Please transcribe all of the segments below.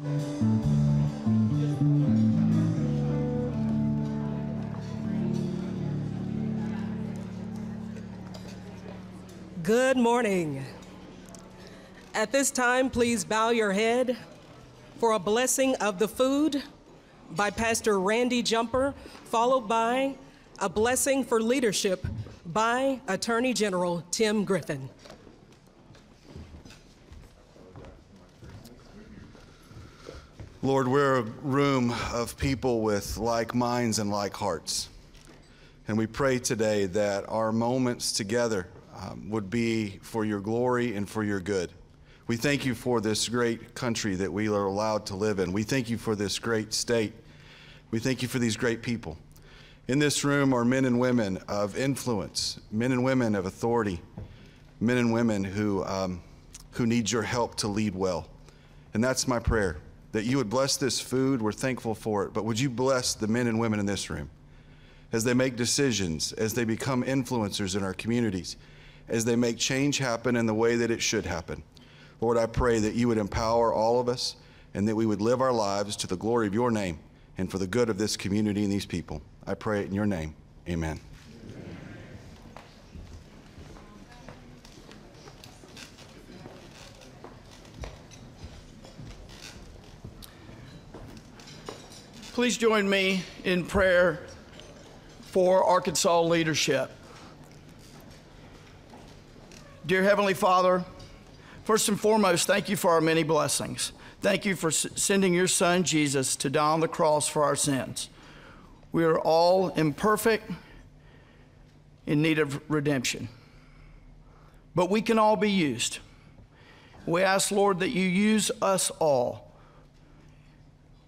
Good morning. At this time, please bow your head for a blessing of the food by Pastor Randy Jumper, followed by a blessing for leadership by Attorney General Tim Griffin. Lord, we're a room of people with like minds and like hearts. And we pray today that our moments together um, would be for your glory and for your good. We thank you for this great country that we are allowed to live in. We thank you for this great state. We thank you for these great people. In this room are men and women of influence, men and women of authority, men and women who, um, who need your help to lead well. And that's my prayer that you would bless this food. We're thankful for it. But would you bless the men and women in this room as they make decisions, as they become influencers in our communities, as they make change happen in the way that it should happen? Lord, I pray that you would empower all of us and that we would live our lives to the glory of your name and for the good of this community and these people. I pray it in your name. Amen. Please join me in prayer for Arkansas leadership. Dear Heavenly Father, first and foremost, thank you for our many blessings. Thank you for sending your Son, Jesus, to die on the cross for our sins. We are all imperfect, in need of redemption. But we can all be used. We ask, Lord, that you use us all,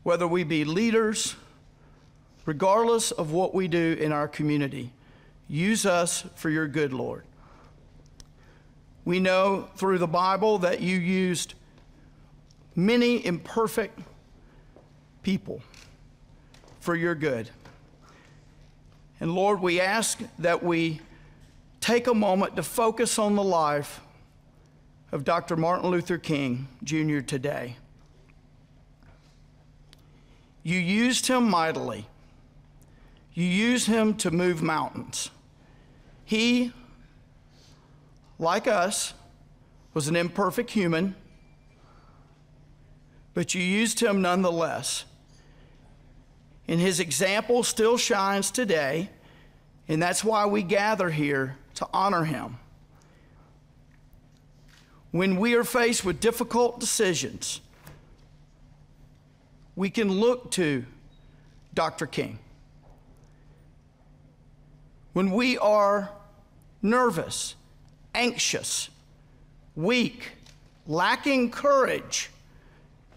whether we be leaders, regardless of what we do in our community. Use us for your good, Lord. We know through the Bible that you used many imperfect people for your good. And Lord, we ask that we take a moment to focus on the life of Dr. Martin Luther King Jr. today. You used him mightily. You used him to move mountains. He, like us, was an imperfect human, but you used him nonetheless and his example still shines today, and that's why we gather here to honor him. When we are faced with difficult decisions, we can look to Dr. King. When we are nervous, anxious, weak, lacking courage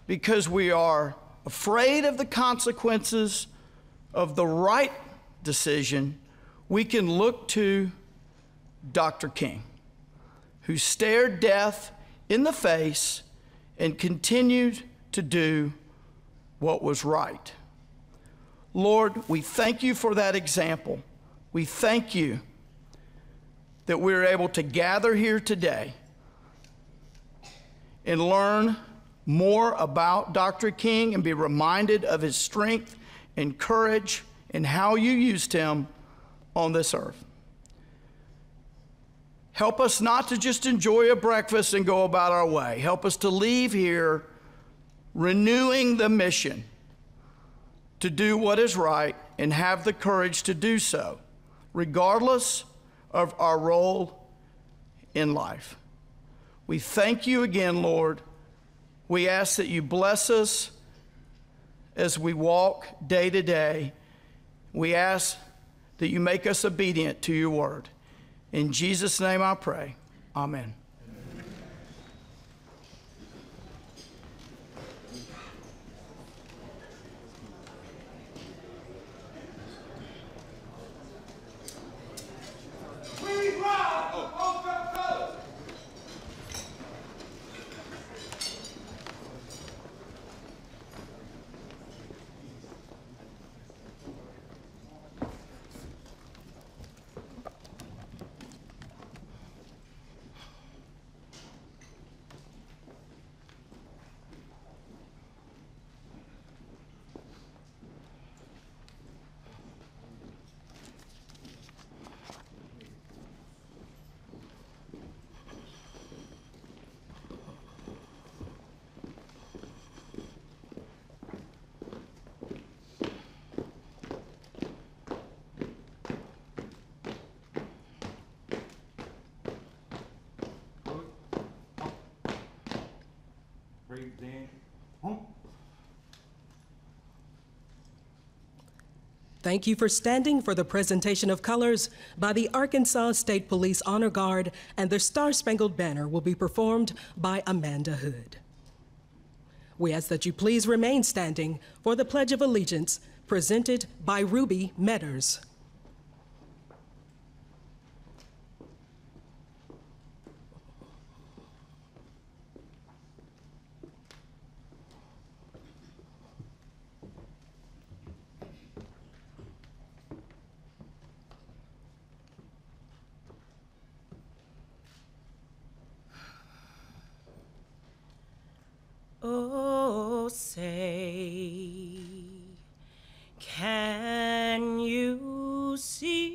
because we are afraid of the consequences of the right decision, we can look to Dr. King, who stared death in the face and continued to do what was right. Lord, we thank you for that example. We thank you that we're able to gather here today and learn more about Dr. King and be reminded of his strength and courage and how you used him on this earth. Help us not to just enjoy a breakfast and go about our way. Help us to leave here renewing the mission to do what is right and have the courage to do so, regardless of our role in life. We thank you again, Lord we ask that you bless us as we walk day to day. We ask that you make us obedient to your word. In Jesus' name I pray. Amen. Thank you for standing for the presentation of colors by the Arkansas State Police Honor Guard, and the Star Spangled Banner will be performed by Amanda Hood. We ask that you please remain standing for the Pledge of Allegiance presented by Ruby Metters. Oh, say, can you see?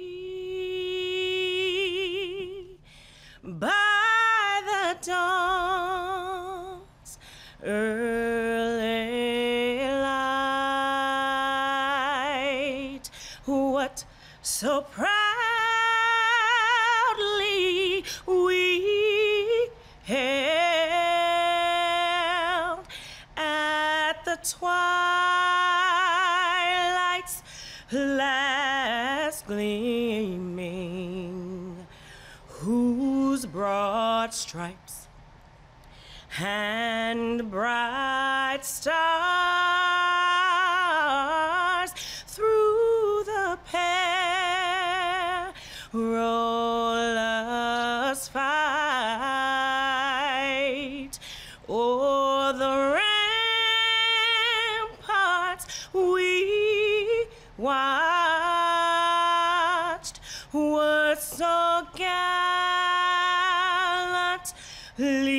By the dawn's early light what so gleaming, whose broad stripes and gallantly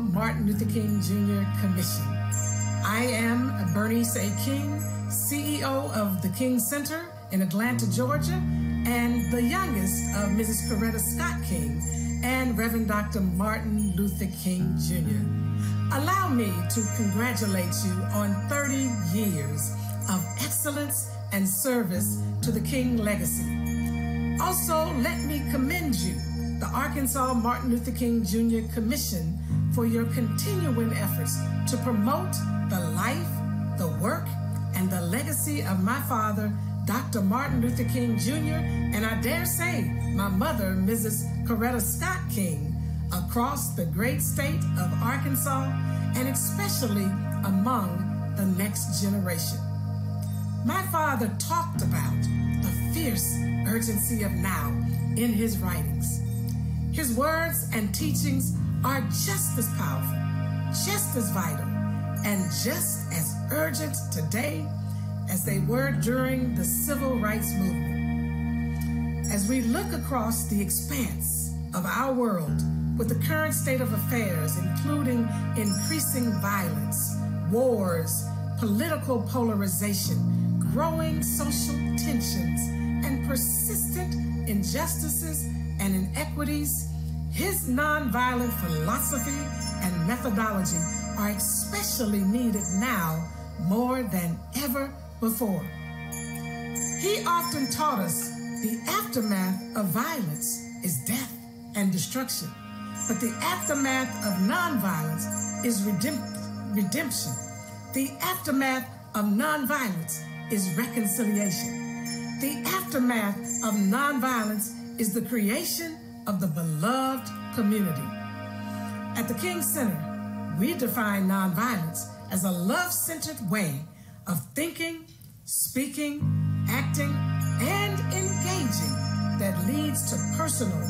Martin Luther King Jr. Commission. I am Bernice A. King, CEO of the King Center in Atlanta, Georgia, and the youngest of Mrs. Coretta Scott King and Reverend Dr. Martin Luther King Jr. Allow me to congratulate you on 30 years of excellence and service to the King legacy. Also, let me commend you, the Arkansas Martin Luther King Jr. Commission, for your continuing efforts to promote the life, the work, and the legacy of my father, Dr. Martin Luther King Jr., and I dare say my mother, Mrs. Coretta Scott King, across the great state of Arkansas and especially among the next generation. My father talked about the fierce urgency of now in his writings. His words and teachings are just as powerful, just as vital, and just as urgent today as they were during the civil rights movement. As we look across the expanse of our world with the current state of affairs, including increasing violence, wars, political polarization, growing social tensions, and persistent injustices and inequities, his nonviolent philosophy and methodology are especially needed now more than ever before. He often taught us the aftermath of violence is death and destruction, but the aftermath of nonviolence is redemp- redemption. The aftermath of nonviolence is reconciliation. The aftermath of nonviolence is the creation of the beloved community. At the King Center, we define nonviolence as a love centered way of thinking, speaking, acting, and engaging that leads to personal,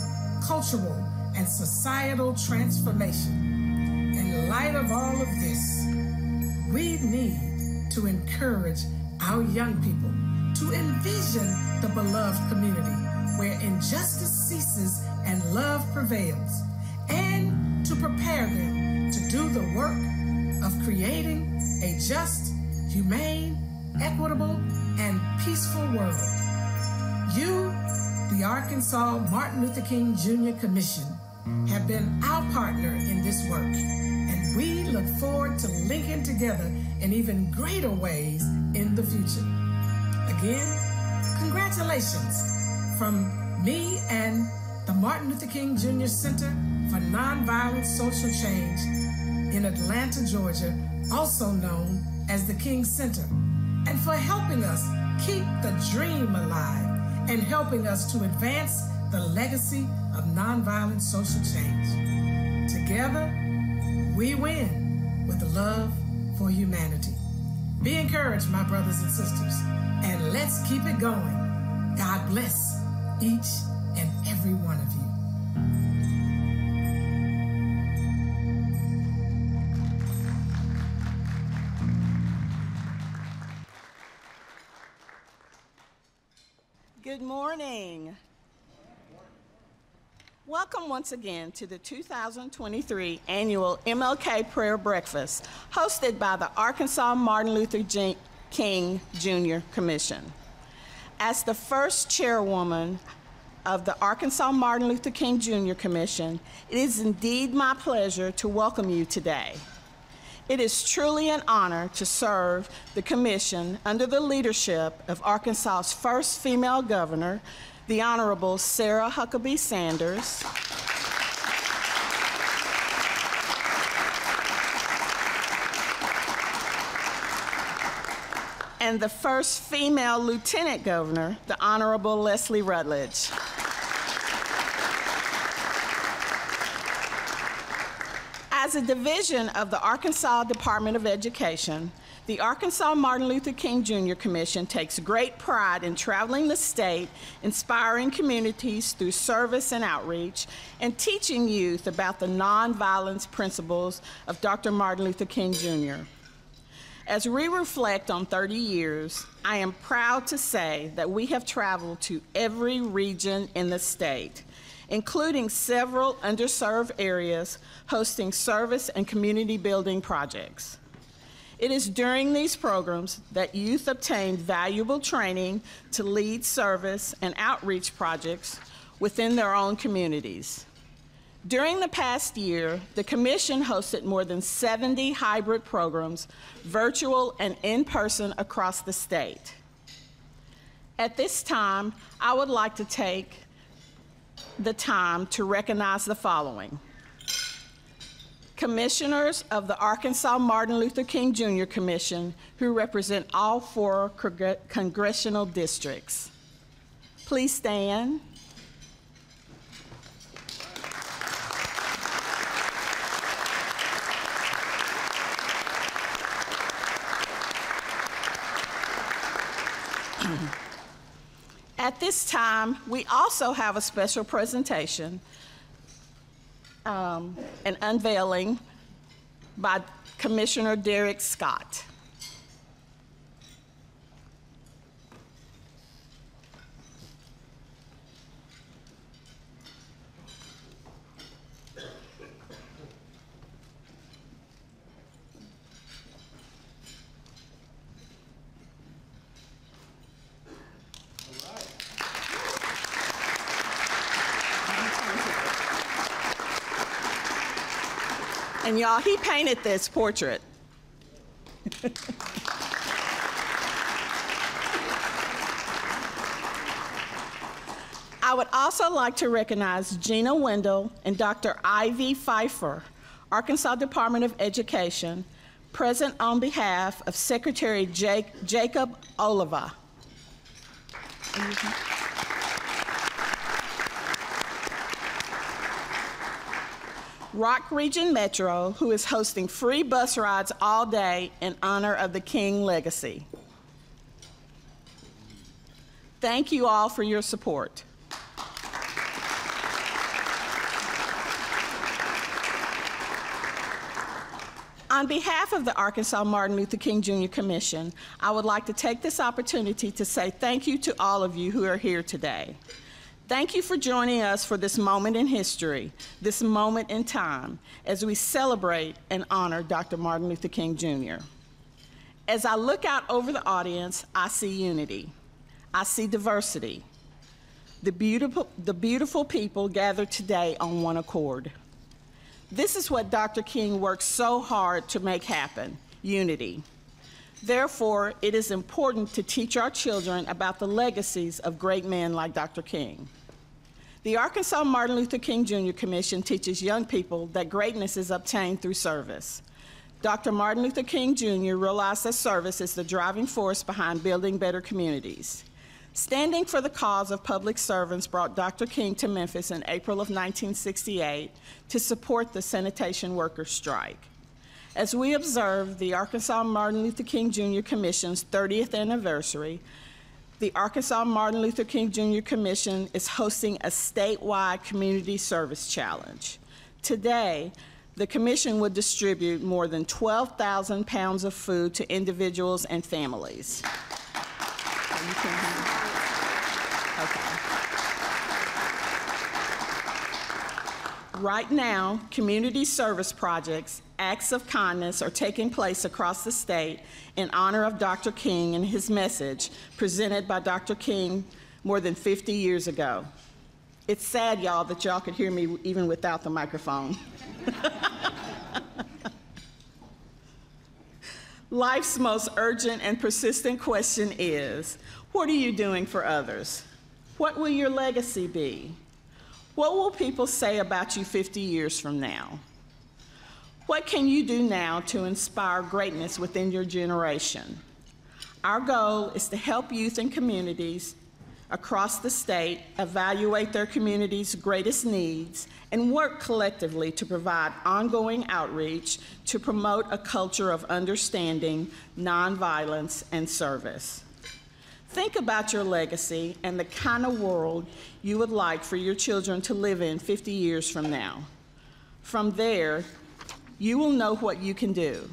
cultural, and societal transformation. In light of all of this, we need to encourage our young people to envision the beloved community where injustice ceases and love prevails, and to prepare them to do the work of creating a just, humane, equitable, and peaceful world. You, the Arkansas Martin Luther King Jr. Commission, have been our partner in this work, and we look forward to linking together in even greater ways in the future. Again, congratulations from me and the Martin Luther King Jr. Center for Nonviolent Social Change in Atlanta, Georgia, also known as the King Center, and for helping us keep the dream alive and helping us to advance the legacy of nonviolent social change. Together, we win with love for humanity. Be encouraged, my brothers and sisters, and let's keep it going. God bless each and every one of you. Good morning. Welcome once again to the 2023 annual MLK Prayer Breakfast, hosted by the Arkansas Martin Luther King Jr. Commission. As the first chairwoman of the Arkansas Martin Luther King Jr. Commission, it is indeed my pleasure to welcome you today. It is truly an honor to serve the Commission under the leadership of Arkansas's first female governor, the Honorable Sarah Huckabee Sanders. And the first female lieutenant governor, the Honorable Leslie Rutledge. As a division of the Arkansas Department of Education, the Arkansas Martin Luther King Jr. Commission takes great pride in traveling the state, inspiring communities through service and outreach, and teaching youth about the nonviolence principles of Dr. Martin Luther King Jr. As we reflect on 30 years, I am proud to say that we have traveled to every region in the state including several underserved areas hosting service and community building projects. It is during these programs that youth obtain valuable training to lead service and outreach projects within their own communities. During the past year, the Commission hosted more than 70 hybrid programs, virtual and in person, across the state. At this time, I would like to take the time to recognize the following. Commissioners of the Arkansas Martin Luther King Jr. Commission who represent all four congressional districts. Please stand. At this time, we also have a special presentation, um, an unveiling by Commissioner Derek Scott. And y'all, he painted this portrait. I would also like to recognize Gina Wendell and Dr. Ivy Pfeiffer, Arkansas Department of Education, present on behalf of Secretary Jake, Jacob Oliva. Rock Region Metro, who is hosting free bus rides all day in honor of the King legacy. Thank you all for your support. On behalf of the Arkansas Martin Luther King Jr. Commission, I would like to take this opportunity to say thank you to all of you who are here today. Thank you for joining us for this moment in history, this moment in time, as we celebrate and honor Dr. Martin Luther King Jr. As I look out over the audience, I see unity. I see diversity. The beautiful, the beautiful people gathered today on one accord. This is what Dr. King worked so hard to make happen unity. Therefore, it is important to teach our children about the legacies of great men like Dr. King. The Arkansas Martin Luther King Jr. Commission teaches young people that greatness is obtained through service. Dr. Martin Luther King Jr. realized that service is the driving force behind building better communities. Standing for the cause of public servants brought Dr. King to Memphis in April of 1968 to support the sanitation workers' strike. As we observe the Arkansas Martin Luther King Jr. Commission's 30th anniversary, the Arkansas Martin Luther King Jr. Commission is hosting a statewide community service challenge. Today, the commission would distribute more than 12,000 pounds of food to individuals and families. Right now, community service projects, acts of kindness are taking place across the state in honor of Dr. King and his message presented by Dr. King more than 50 years ago. It's sad, y'all, that y'all could hear me even without the microphone. Life's most urgent and persistent question is what are you doing for others? What will your legacy be? What will people say about you 50 years from now? What can you do now to inspire greatness within your generation? Our goal is to help youth and communities across the state evaluate their community's greatest needs and work collectively to provide ongoing outreach to promote a culture of understanding, nonviolence, and service. Think about your legacy and the kind of world you would like for your children to live in 50 years from now. From there, you will know what you can do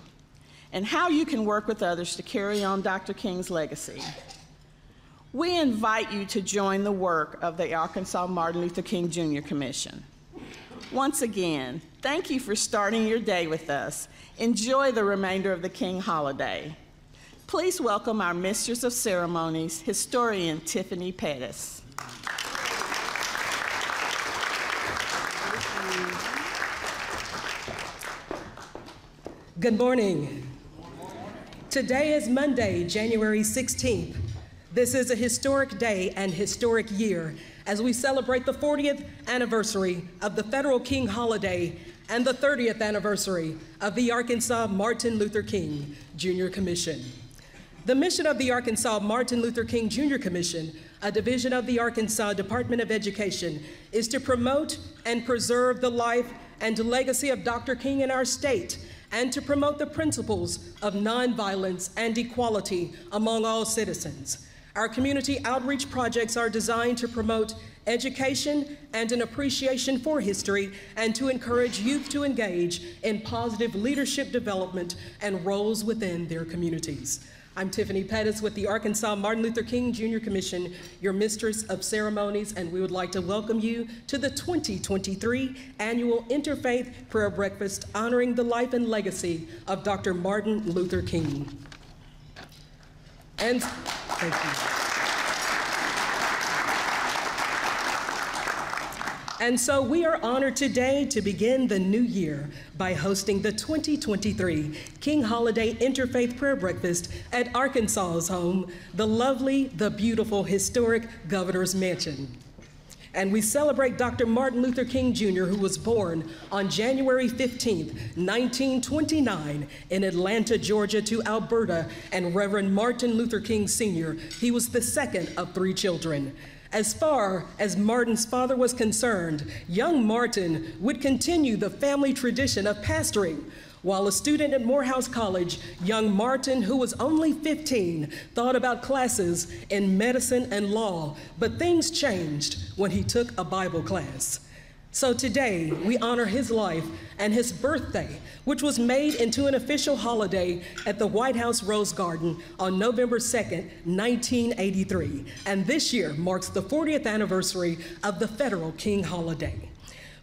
and how you can work with others to carry on Dr. King's legacy. We invite you to join the work of the Arkansas Martin Luther King Jr. Commission. Once again, thank you for starting your day with us. Enjoy the remainder of the King holiday. Please welcome our Mistress of Ceremonies, historian Tiffany Pettis. Good morning. Today is Monday, January 16th. This is a historic day and historic year as we celebrate the 40th anniversary of the Federal King holiday and the 30th anniversary of the Arkansas Martin Luther King Jr. Commission. The mission of the Arkansas Martin Luther King Jr. Commission, a division of the Arkansas Department of Education, is to promote and preserve the life and legacy of Dr. King in our state and to promote the principles of nonviolence and equality among all citizens. Our community outreach projects are designed to promote education and an appreciation for history and to encourage youth to engage in positive leadership development and roles within their communities. I'm Tiffany Pettis with the Arkansas Martin Luther King Jr. Commission, your mistress of ceremonies, and we would like to welcome you to the 2023 annual Interfaith Prayer Breakfast honoring the life and legacy of Dr. Martin Luther King. And thank you. And so we are honored today to begin the new year by hosting the 2023 King Holiday Interfaith Prayer Breakfast at Arkansas's home, the lovely, the beautiful, historic Governor's Mansion. And we celebrate Dr. Martin Luther King Jr., who was born on January 15, 1929, in Atlanta, Georgia, to Alberta and Reverend Martin Luther King Sr. He was the second of three children. As far as Martin's father was concerned, young Martin would continue the family tradition of pastoring. While a student at Morehouse College, young Martin, who was only 15, thought about classes in medicine and law, but things changed when he took a Bible class. So today, we honor his life and his birthday, which was made into an official holiday at the White House Rose Garden on November 2nd, 1983. And this year marks the 40th anniversary of the federal King holiday.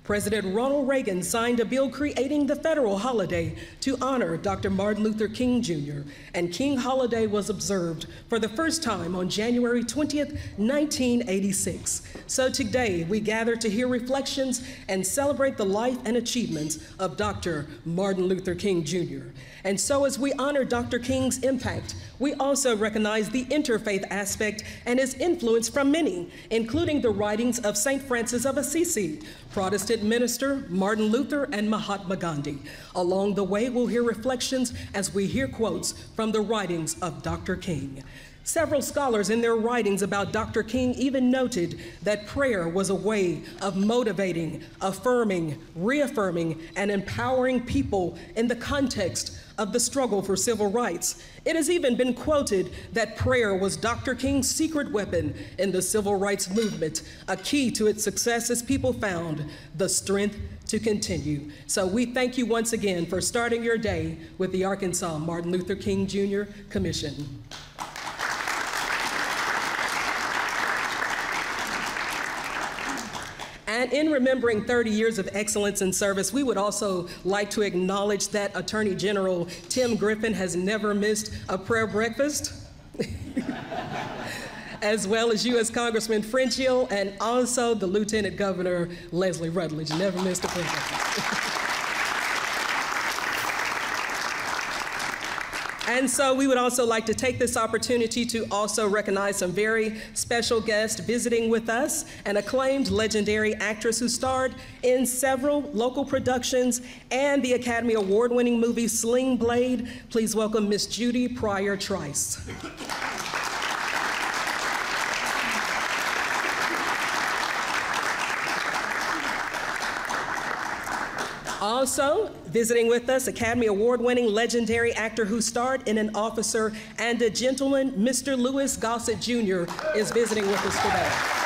President Ronald Reagan signed a bill creating the federal holiday to honor Dr. Martin Luther King Jr., and King Holiday was observed for the first time on January 20th, 1986. So today we gather to hear reflections and celebrate the life and achievements of Dr. Martin Luther King Jr. And so, as we honor Dr. King's impact, we also recognize the interfaith aspect and his influence from many, including the writings of St. Francis of Assisi, Protestant minister Martin Luther, and Mahatma Gandhi. Along the way, we'll hear reflections as we hear quotes from the writings of Dr. King. Several scholars in their writings about Dr. King even noted that prayer was a way of motivating, affirming, reaffirming, and empowering people in the context of the struggle for civil rights. It has even been quoted that prayer was Dr. King's secret weapon in the civil rights movement, a key to its success as people found the strength to continue. So we thank you once again for starting your day with the Arkansas Martin Luther King Jr. Commission. And in remembering 30 years of excellence in service, we would also like to acknowledge that Attorney General Tim Griffin has never missed a prayer breakfast. as well as U.S. Congressman French Hill and also the Lieutenant Governor Leslie Rutledge. Never missed a prayer breakfast. And so we would also like to take this opportunity to also recognize some very special guests visiting with us, an acclaimed legendary actress who starred in several local productions and the Academy Award winning movie Sling Blade. Please welcome Miss Judy Pryor Trice. Also, visiting with us, Academy Award winning legendary actor who starred in An Officer and a Gentleman, Mr. Louis Gossett Jr., is visiting with us today.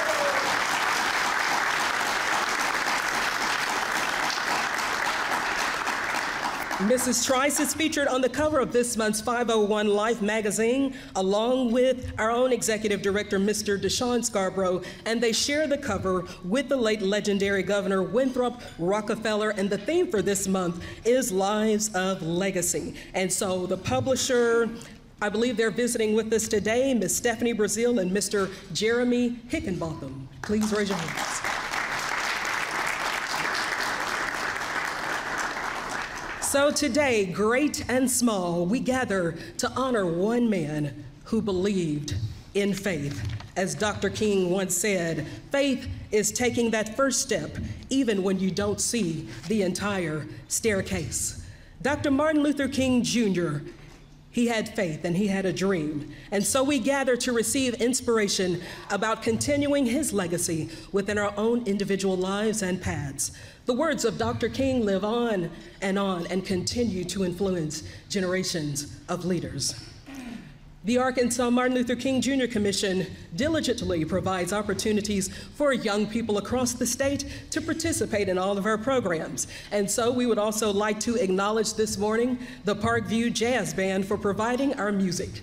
Mrs. Trice is featured on the cover of this month's 501 Life magazine, along with our own executive director, Mr. DuShun Scarbrough, and they share the cover with the late legendary Governor Winthrop Rockefeller. And the theme for this month is Lives of Legacy. And so the publisher, I believe they're visiting with us today, Ms. Stephanie Brazil and Mr. Jeremy Higginbotham. Please raise your hands. So today, great and small, we gather to honor one man who believed in faith. As Dr. King once said, faith is taking that first step even when you don't see the entire staircase. Dr. Martin Luther King Jr. He had faith and he had a dream. And so we gather to receive inspiration about continuing his legacy within our own individual lives and paths. The words of Dr. King live on and on and continue to influence generations of leaders. The Arkansas Martin Luther King Jr. Commission diligently provides opportunities for young people across the state to participate in all of our programs. And so we would also like to acknowledge this morning the Parkview Jazz Band for providing our music.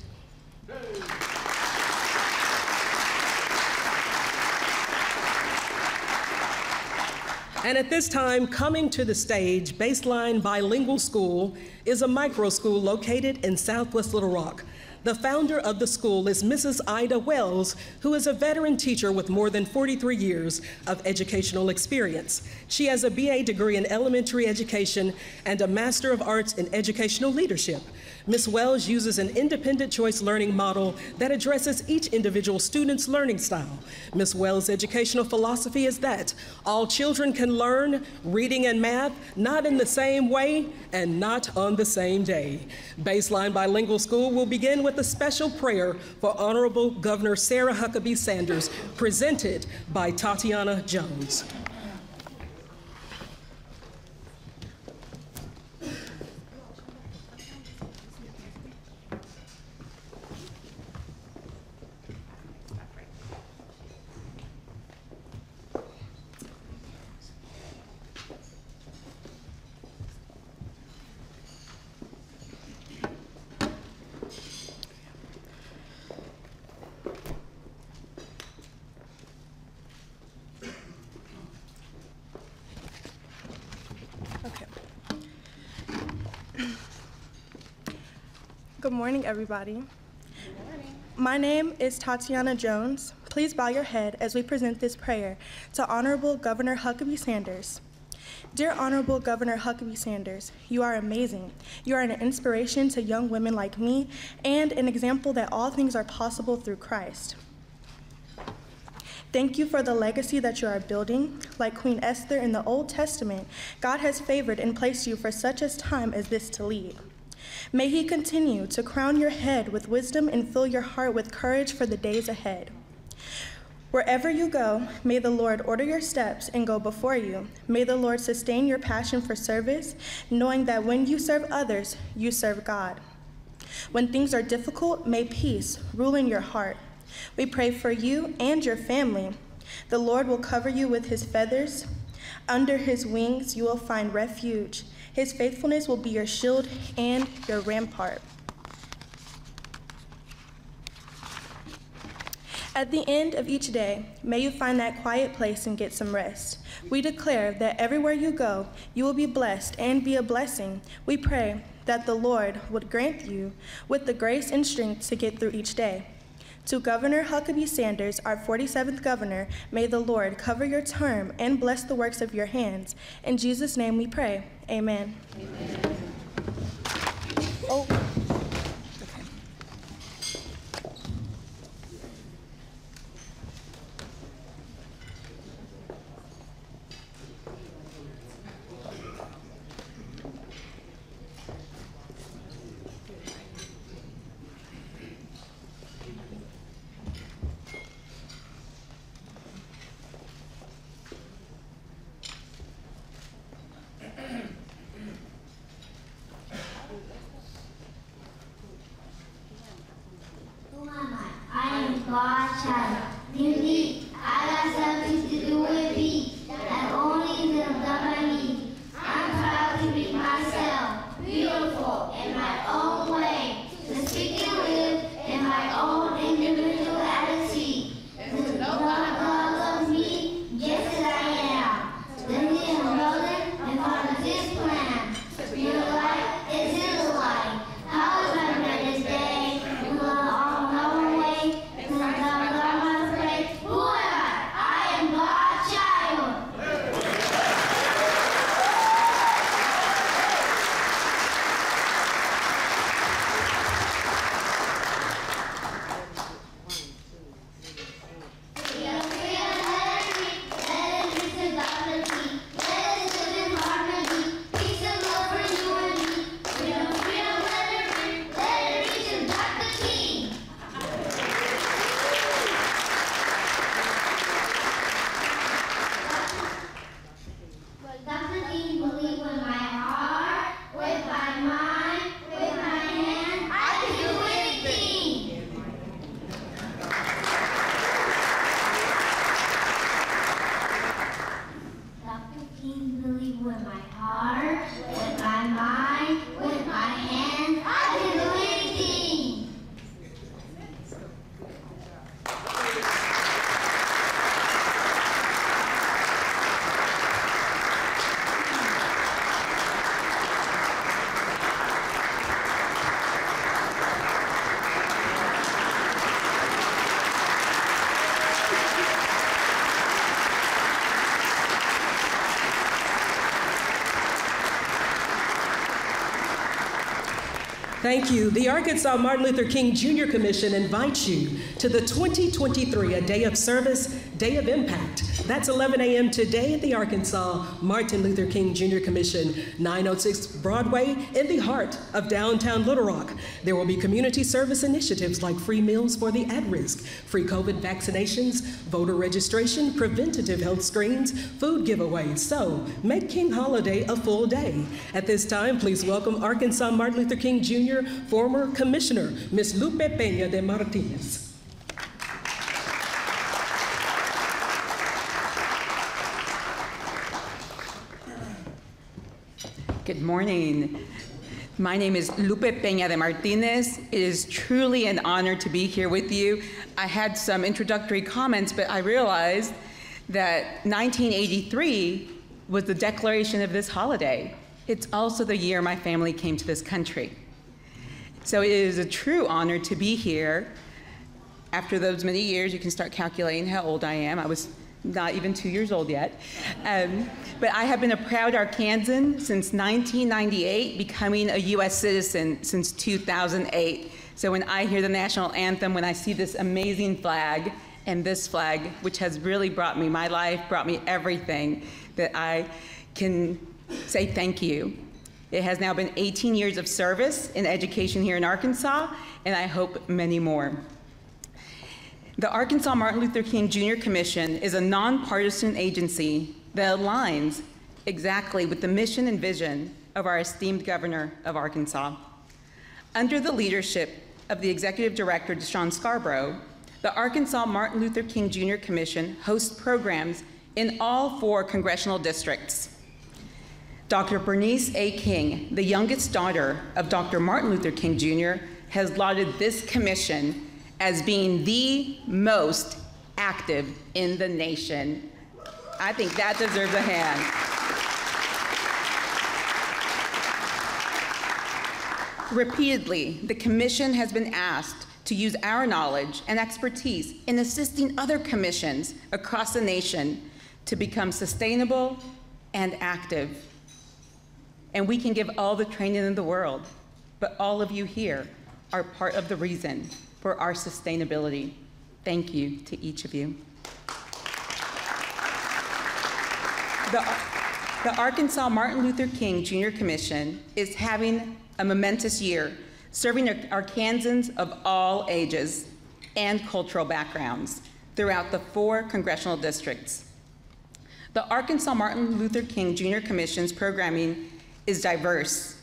And at this time, coming to the stage, Baseline Bilingual School is a micro school located in Southwest Little Rock. The founder of the school is Mrs. Ida Wells, who is a veteran teacher with more than 43 years of educational experience. She has a BA degree in elementary education and a Master of Arts in Educational Leadership. Ms. Wells uses an independent choice learning model that addresses each individual student's learning style. Ms. Wells' educational philosophy is that all children can learn reading and math, not in the same way and not on the same day. Baseline Bilingual School will begin with a special prayer for Honorable Governor Sarah Huckabee Sanders, presented by Tatiana Jones. Okay. Good morning, everybody. My name is Tatiana Jones. Please bow your head as we present this prayer to Honorable Governor Huckabee Sanders. Dear Honorable Governor Huckabee Sanders, you are amazing. You are an inspiration to young women like me and an example that all things are possible through Christ. Thank you for the legacy that you are building. Like Queen Esther in the Old Testament, God has favored and placed you for such a time as this to lead. May He continue to crown your head with wisdom and fill your heart with courage for the days ahead. Wherever you go, may the Lord order your steps and go before you. May the Lord sustain your passion for service, knowing that when you serve others, you serve God. When things are difficult, may peace rule in your heart. We pray for you and your family. The Lord will cover you with his feathers. Under his wings, you will find refuge. His faithfulness will be your shield and your rampart. At the end of each day, may you find that quiet place and get some rest. We declare that everywhere you go, you will be blessed and be a blessing. We pray that the Lord would grant you with the grace and strength to get through each day. To Governor Huckabee Sanders, our 47th governor, may the Lord cover your term and bless the works of your hands. In Jesus' name we pray. Amen. Oh. Thank you. The Arkansas Martin Luther King Jr. Commission invites you to the 2023 A Day of Service, Day of Impact. That's 11 a.m. today at the Arkansas Martin Luther King Jr. Commission, 906 Broadway, in the heart of downtown Little Rock. There will be community service initiatives like free meals for the at risk, free COVID vaccinations, voter registration, preventative health screens, food giveaways. So make King Holiday a full day. At this time, please welcome Arkansas Martin Luther King Jr former Commissioner, Ms. Lupe Peña de Martinez. Good morning. My name is Lupe Peña de Martinez. It is truly an honor to be here with you. I had some introductory comments, but I realized that 1983 was the declaration of this holiday. It's also the year my family came to this country. So it is a true honor to be here. After those many years, you can start calculating how old I am. I was not even two years old yet. Um, but I have been a proud Arkansan since 1998, becoming a US citizen since 2008. So when I hear the national anthem, when I see this amazing flag, and this flag, which has really brought me my life, brought me everything, that I can say thank you it has now been 18 years of service in education here in Arkansas, and I hope many more. The Arkansas Martin Luther King Jr. Commission is a nonpartisan agency that aligns exactly with the mission and vision of our esteemed governor of Arkansas. Under the leadership of the executive director, DuShun Scarbrough, the Arkansas Martin Luther King Jr. Commission hosts programs in all four congressional districts. Dr. Bernice A. King, the youngest daughter of Dr. Martin Luther King Jr., has lauded this commission as being the most active in the nation. I think that deserves a hand. Repeatedly, the Commission has been asked to use our knowledge and expertise in assisting other commissions across the nation to become sustainable and active and we can give all the training in the world, but all of you here are part of the reason for our sustainability. Thank you to each of you. The, the Arkansas Martin Luther King Jr. Commission is having a momentous year, serving Arkansans of all ages and cultural backgrounds throughout the four congressional districts. The Arkansas Martin Luther King Jr. Commission's programming is diverse,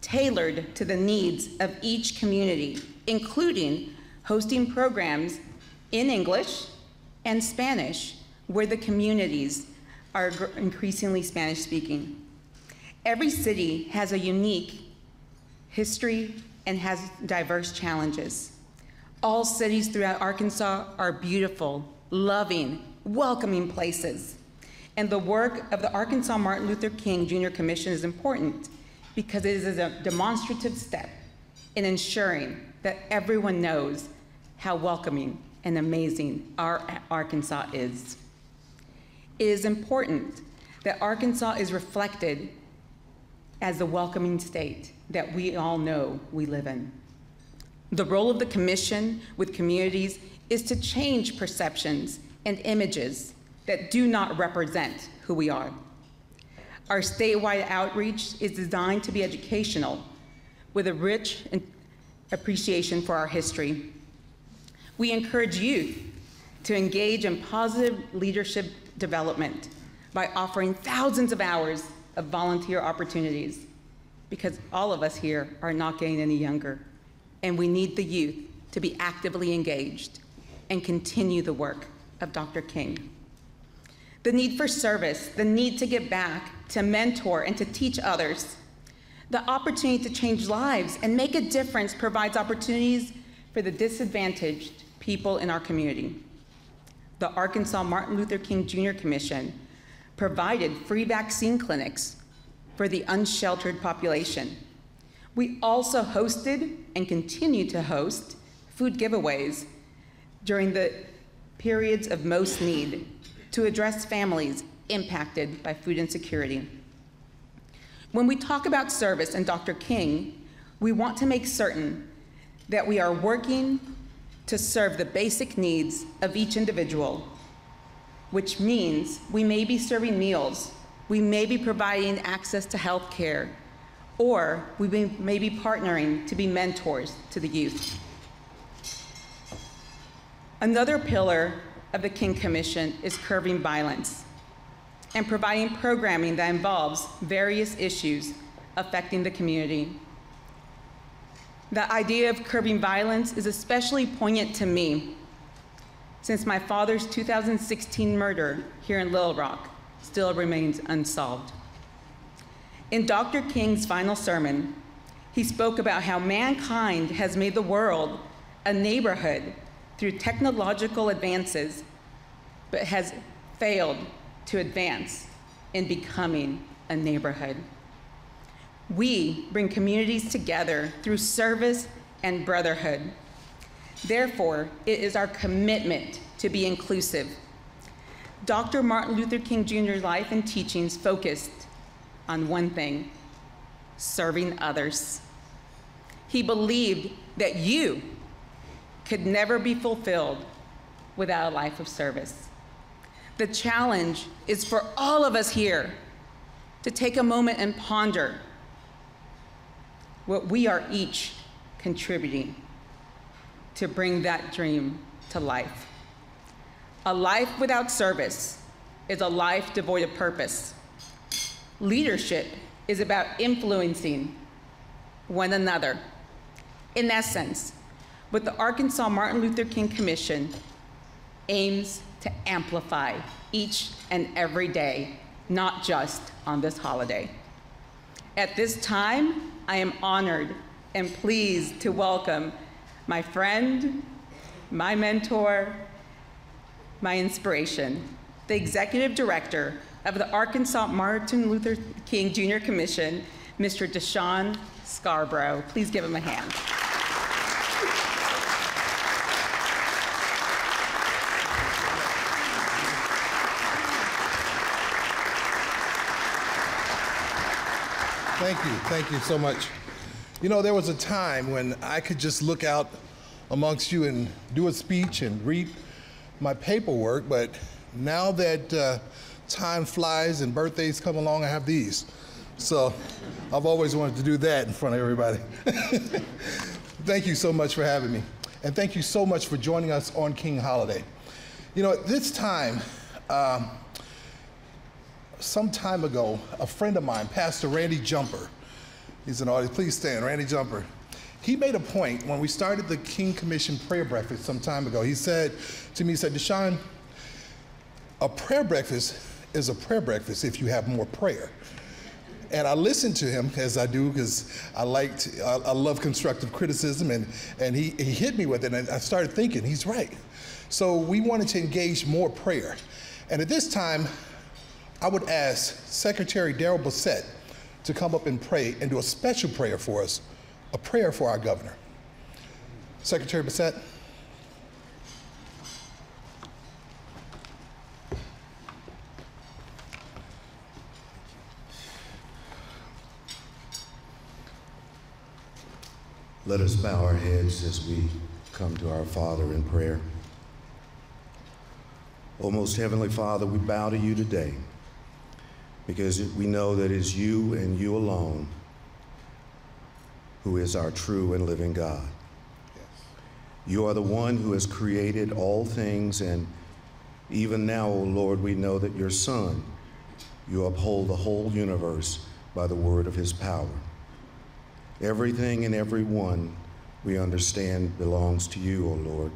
tailored to the needs of each community, including hosting programs in English and Spanish, where the communities are increasingly Spanish speaking. Every city has a unique history and has diverse challenges. All cities throughout Arkansas are beautiful, loving, welcoming places. And the work of the Arkansas Martin Luther King Jr. Commission is important because it is a demonstrative step in ensuring that everyone knows how welcoming and amazing our Arkansas is. It is important that Arkansas is reflected as a welcoming state that we all know we live in. The role of the Commission with communities is to change perceptions and images that do not represent who we are. Our statewide outreach is designed to be educational with a rich appreciation for our history. We encourage youth to engage in positive leadership development by offering thousands of hours of volunteer opportunities because all of us here are not getting any younger and we need the youth to be actively engaged and continue the work of Dr. King the need for service, the need to give back, to mentor, and to teach others. The opportunity to change lives and make a difference provides opportunities for the disadvantaged people in our community. The Arkansas Martin Luther King Jr. Commission provided free vaccine clinics for the unsheltered population. We also hosted and continue to host food giveaways during the periods of most need to address families impacted by food insecurity. When we talk about service and Dr. King, We want to make certain that we are working to serve the basic needs of each individual, which means we may be serving meals, we may be providing access to health care, or we may be partnering to be mentors to the youth. Another pillar of the King Commission is curbing violence and providing programming that involves various issues affecting the community. The idea of curbing violence is especially poignant to me since my father's 2016 murder here in Little Rock still remains unsolved. In Dr. King's final sermon, he spoke about how mankind has made the world a neighborhood through technological advances, but has failed to advance in becoming a neighborhood. We bring communities together through service and brotherhood. Therefore, it is our commitment to be inclusive. Dr. Martin Luther King Jr.'s life and teachings focused on one thing serving others. He believed that you could never be fulfilled without a life of service. The challenge is for all of us here to take a moment and ponder what we are each contributing to bring that dream to life. A life without service is a life devoid of purpose. Leadership is about influencing one another. In essence, what the Arkansas Martin Luther King Commission aims to amplify each and every day, not just on this holiday. At this time, I am honored and pleased to welcome my friend, my mentor, my inspiration, the executive director of the Arkansas Martin Luther King Jr. Commission, Mr. DuShun Scarbrough. Please give him a hand. Thank you. Thank you so much. You know, there was a time when I could just look out amongst you and do a speech and read my paperwork, but now that uh, time flies and birthdays come along, I have these. So I've always wanted to do that in front of everybody. thank you so much for having me. And thank you so much for joining us on King Holiday. You know, at this time, um, some time ago, a friend of mine, Pastor Randy Jumper, he's an audience, please stand, Randy Jumper. He made a point when we started the King Commission prayer breakfast some time ago. He said to me, he said, DuShun, a prayer breakfast is a prayer breakfast if you have more prayer. And I listened to him as I do because I liked, I, I, love constructive criticism, and, and he, he hit me with it, and I started thinking, he's right. So we wanted to engage more prayer. And at this time, I would ask Secretary Daryl Bassett to come up and pray and do a special prayer for us, a prayer for our governor. Secretary Bassett. Let us bow our heads as we come to our Father in prayer. O most Heavenly Father, we bow to you today because we know that it's you and you alone who is our true and living God. Yes. You are the one who has created all things, and even now, O oh Lord, we know that your Son, you uphold the whole universe by the word of his power. Everything and everyone we understand belongs to you, O oh Lord.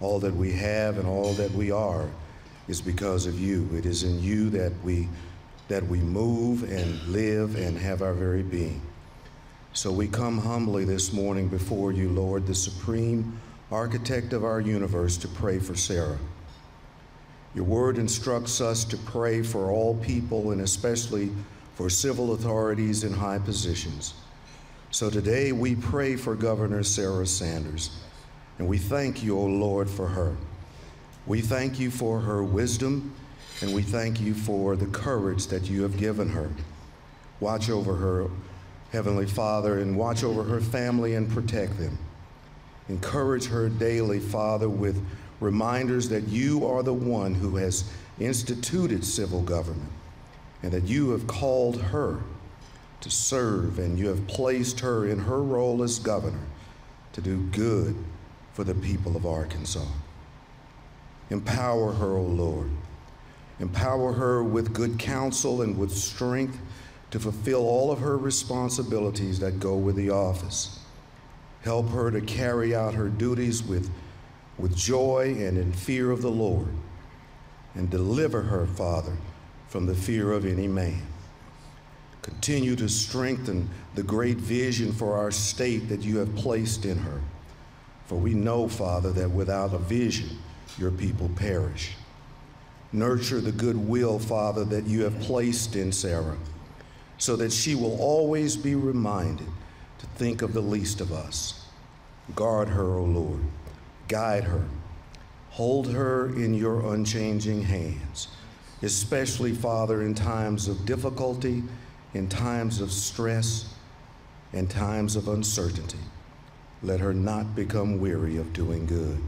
All that we have and all that we are is because of you. It is in you that we that we move and live and have our very being. So we come humbly this morning before you, Lord, the supreme architect of our universe, to pray for Sarah. Your word instructs us to pray for all people and especially for civil authorities in high positions. So today we pray for Governor Sarah Sanders, and we thank you, O Lord, for her. We thank you for her wisdom and we thank you for the courage that you have given her. Watch over her Heavenly Father, and watch over her family and protect them. Encourage her daily, Father, with reminders that you are the one who has instituted civil government and that you have called her to serve and you have placed her in her role as governor to do good for the people of Arkansas. Empower her, O Lord. Empower her with good counsel and with strength to fulfill all of her responsibilities that go with the office. Help her to carry out her duties with, with joy and in fear of the Lord. And deliver her, Father, from the fear of any man. Continue to strengthen the great vision for our state that you have placed in her. For we know, Father, that without a vision, your people perish. Nurture the goodwill, Father, that you have placed in Sarah, so that she will always be reminded to think of the least of us. Guard her, O Lord. Guide her. Hold her in your unchanging hands, especially, Father, in times of difficulty, in times of stress, in times of uncertainty. Let her not become weary of doing good.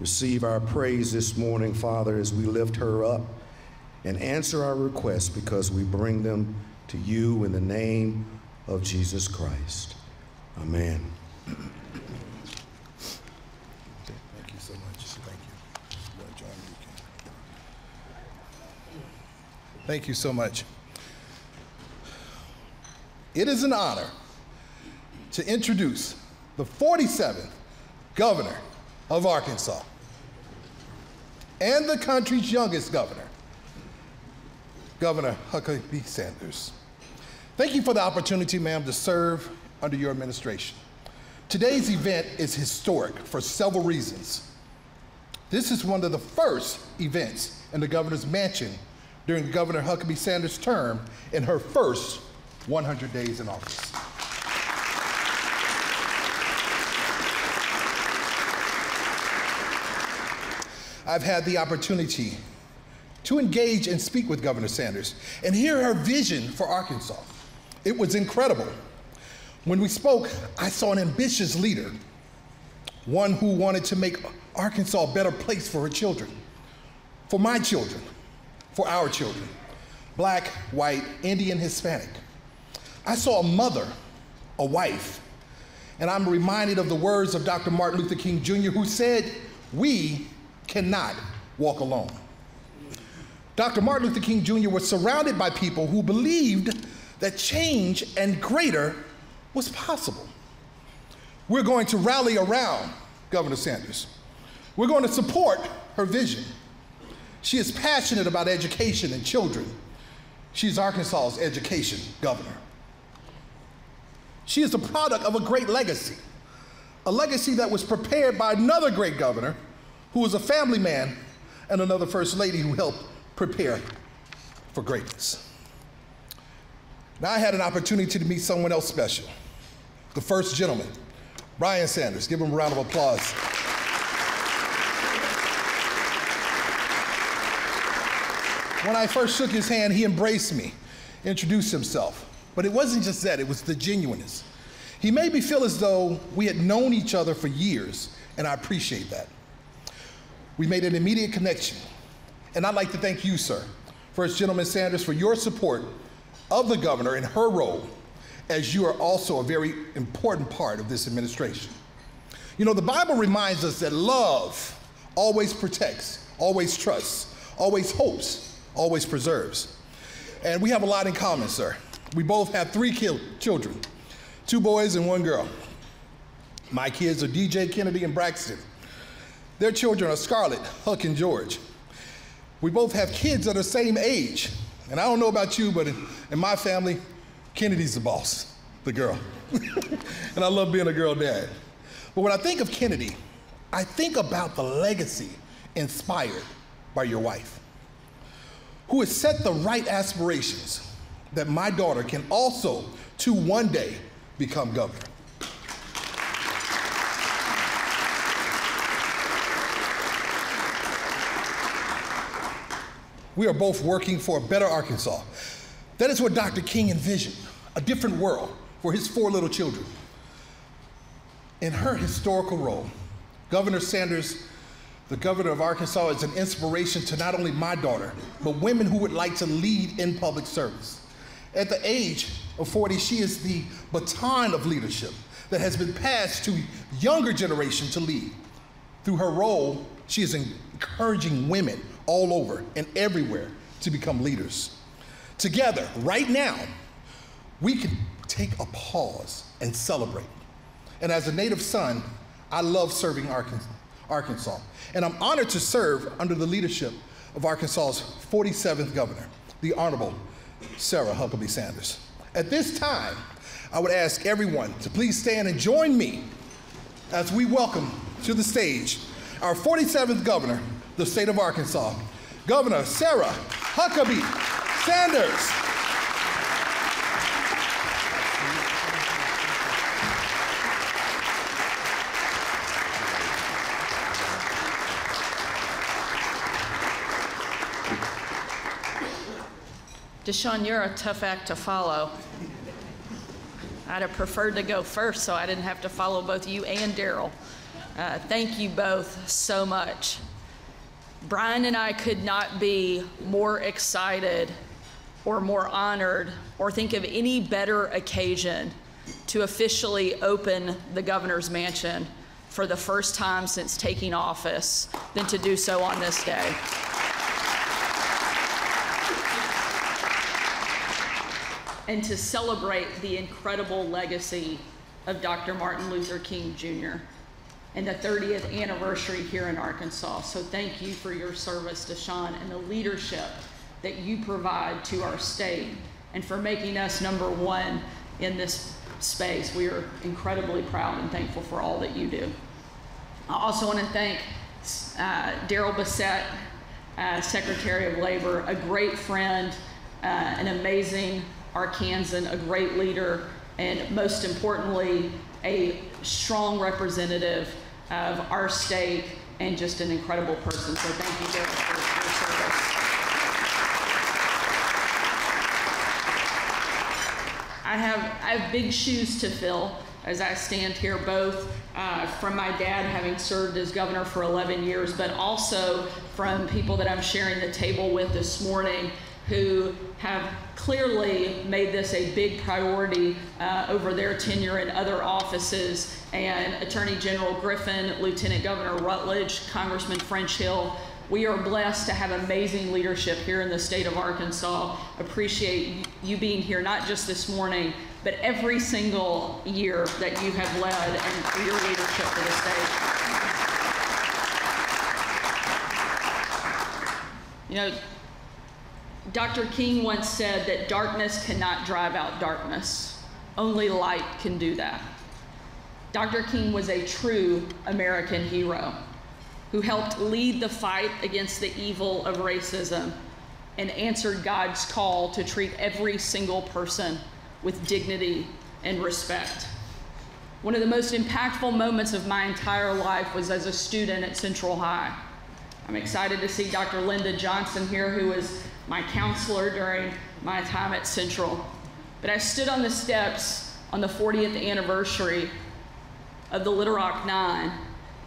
Receive our praise this morning, Father, as we lift her up and answer our requests because we bring them to you in the name of Jesus Christ. Amen. Thank you so much. Thank you. Thank you so much. It is an honor to introduce the 47th governor of Arkansas and the country's youngest governor, Governor Huckabee Sanders. Thank you for the opportunity, ma'am, to serve under your administration. Today's event is historic for several reasons. This is one of the first events in the governor's mansion during Governor Huckabee Sanders' term in her first 100 days in office. I've had the opportunity to engage and speak with Governor Sanders and hear her vision for Arkansas. It was incredible. When we spoke, I saw an ambitious leader, one who wanted to make Arkansas a better place for her children, for my children, for our children, black, white, Indian, Hispanic. I saw a mother, a wife, and I'm reminded of the words of Dr. Martin Luther King Jr., who said, We cannot walk alone. Dr. Martin Luther King Jr. was surrounded by people who believed that change and greater was possible. We're going to rally around Governor Sanders. We're going to support her vision. She is passionate about education and children. She's Arkansas's education governor. She is the product of a great legacy, a legacy that was prepared by another great governor who was a family man and another first lady who helped prepare for greatness. Now, I had an opportunity to meet someone else special, the first gentleman, Bryan Sanders. Give him a round of applause. When I first shook his hand, he embraced me, introduced himself. But it wasn't just that, it was the genuineness. He made me feel as though we had known each other for years, and I appreciate that. We made an immediate connection. And I'd like to thank you, sir, First Gentleman Sanders, for your support of the governor in her role, as you are also a very important part of this administration. You know, the Bible reminds us that love always protects, always trusts, always hopes, always preserves. And we have a lot in common, sir. We both have three children two boys and one girl. My kids are DJ Kennedy and Braxton. Their children are Scarlett, Huck, and George. We both have kids are the same age. And I don't know about you, but in, in my family, Kennedy's the boss, the girl. and I love being a girl dad. But when I think of Kennedy, I think about the legacy inspired by your wife, who has set the right aspirations that my daughter can also, to one day, become governor. We are both working for a better Arkansas. That is what Dr. King envisioned a different world for his four little children. In her historical role, Governor Sanders, the governor of Arkansas, is an inspiration to not only my daughter, but women who would like to lead in public service. At the age of 40, she is the baton of leadership that has been passed to younger generation to lead. Through her role, she is encouraging women all over and everywhere to become leaders. Together, right now, we can take a pause and celebrate. And as a native son, I love serving Arkansas. And I'm honored to serve under the leadership of Arkansas's 47th governor, the Honorable Sarah Huckabee Sanders. At this time, I would ask everyone to please stand and join me as we welcome to the stage our 47th governor, the state of Arkansas, Governor Sarah Huckabee Sanders. DuShun, you're a tough act to follow. I'd have preferred to go first so I didn't have to follow both you and Daryl. Uh, thank you both so much. Bryan and I could not be more excited or more honored or think of any better occasion to officially open the governor's mansion for the first time since taking office than to do so on this day. and to celebrate the incredible legacy of Dr. Martin Luther King Jr. and the 30th anniversary here in Arkansas. So thank you for your service, DuShun, and the leadership that you provide to our state and for making us number one in this space. We are incredibly proud and thankful for all that you do. I also want to thank uh, Daryl Bassett, uh, Secretary of Labor, a great friend, uh, an amazing Arkansan, a great leader, and most importantly, a strong representative of our state and just an incredible person. So thank you, Derek, for your service. I have, I have big shoes to fill as I stand here, both uh, from my dad having served as governor for 11 years, but also from people that I'm sharing the table with this morning who have clearly made this a big priority uh, over their tenure in other offices. And Attorney General Griffin, Lieutenant Governor Rutledge, Congressman French Hill, we are blessed to have amazing leadership here in the state of Arkansas. Appreciate you being here, not just this morning, but every single year that you have led and for your leadership for the state. You know, Dr. King once said that darkness cannot drive out darkness, only light can do that. Dr. King was a true American hero who helped lead the fight against the evil of racism and answered God's call to treat every single person with dignity and respect. One of the most impactful moments of my entire life was as a student at Central High. I'm excited to see Dr. Linda Johnson here, who was my counselor during my time at Central. But I stood on the steps on the 40th anniversary of the Little Rock Nine,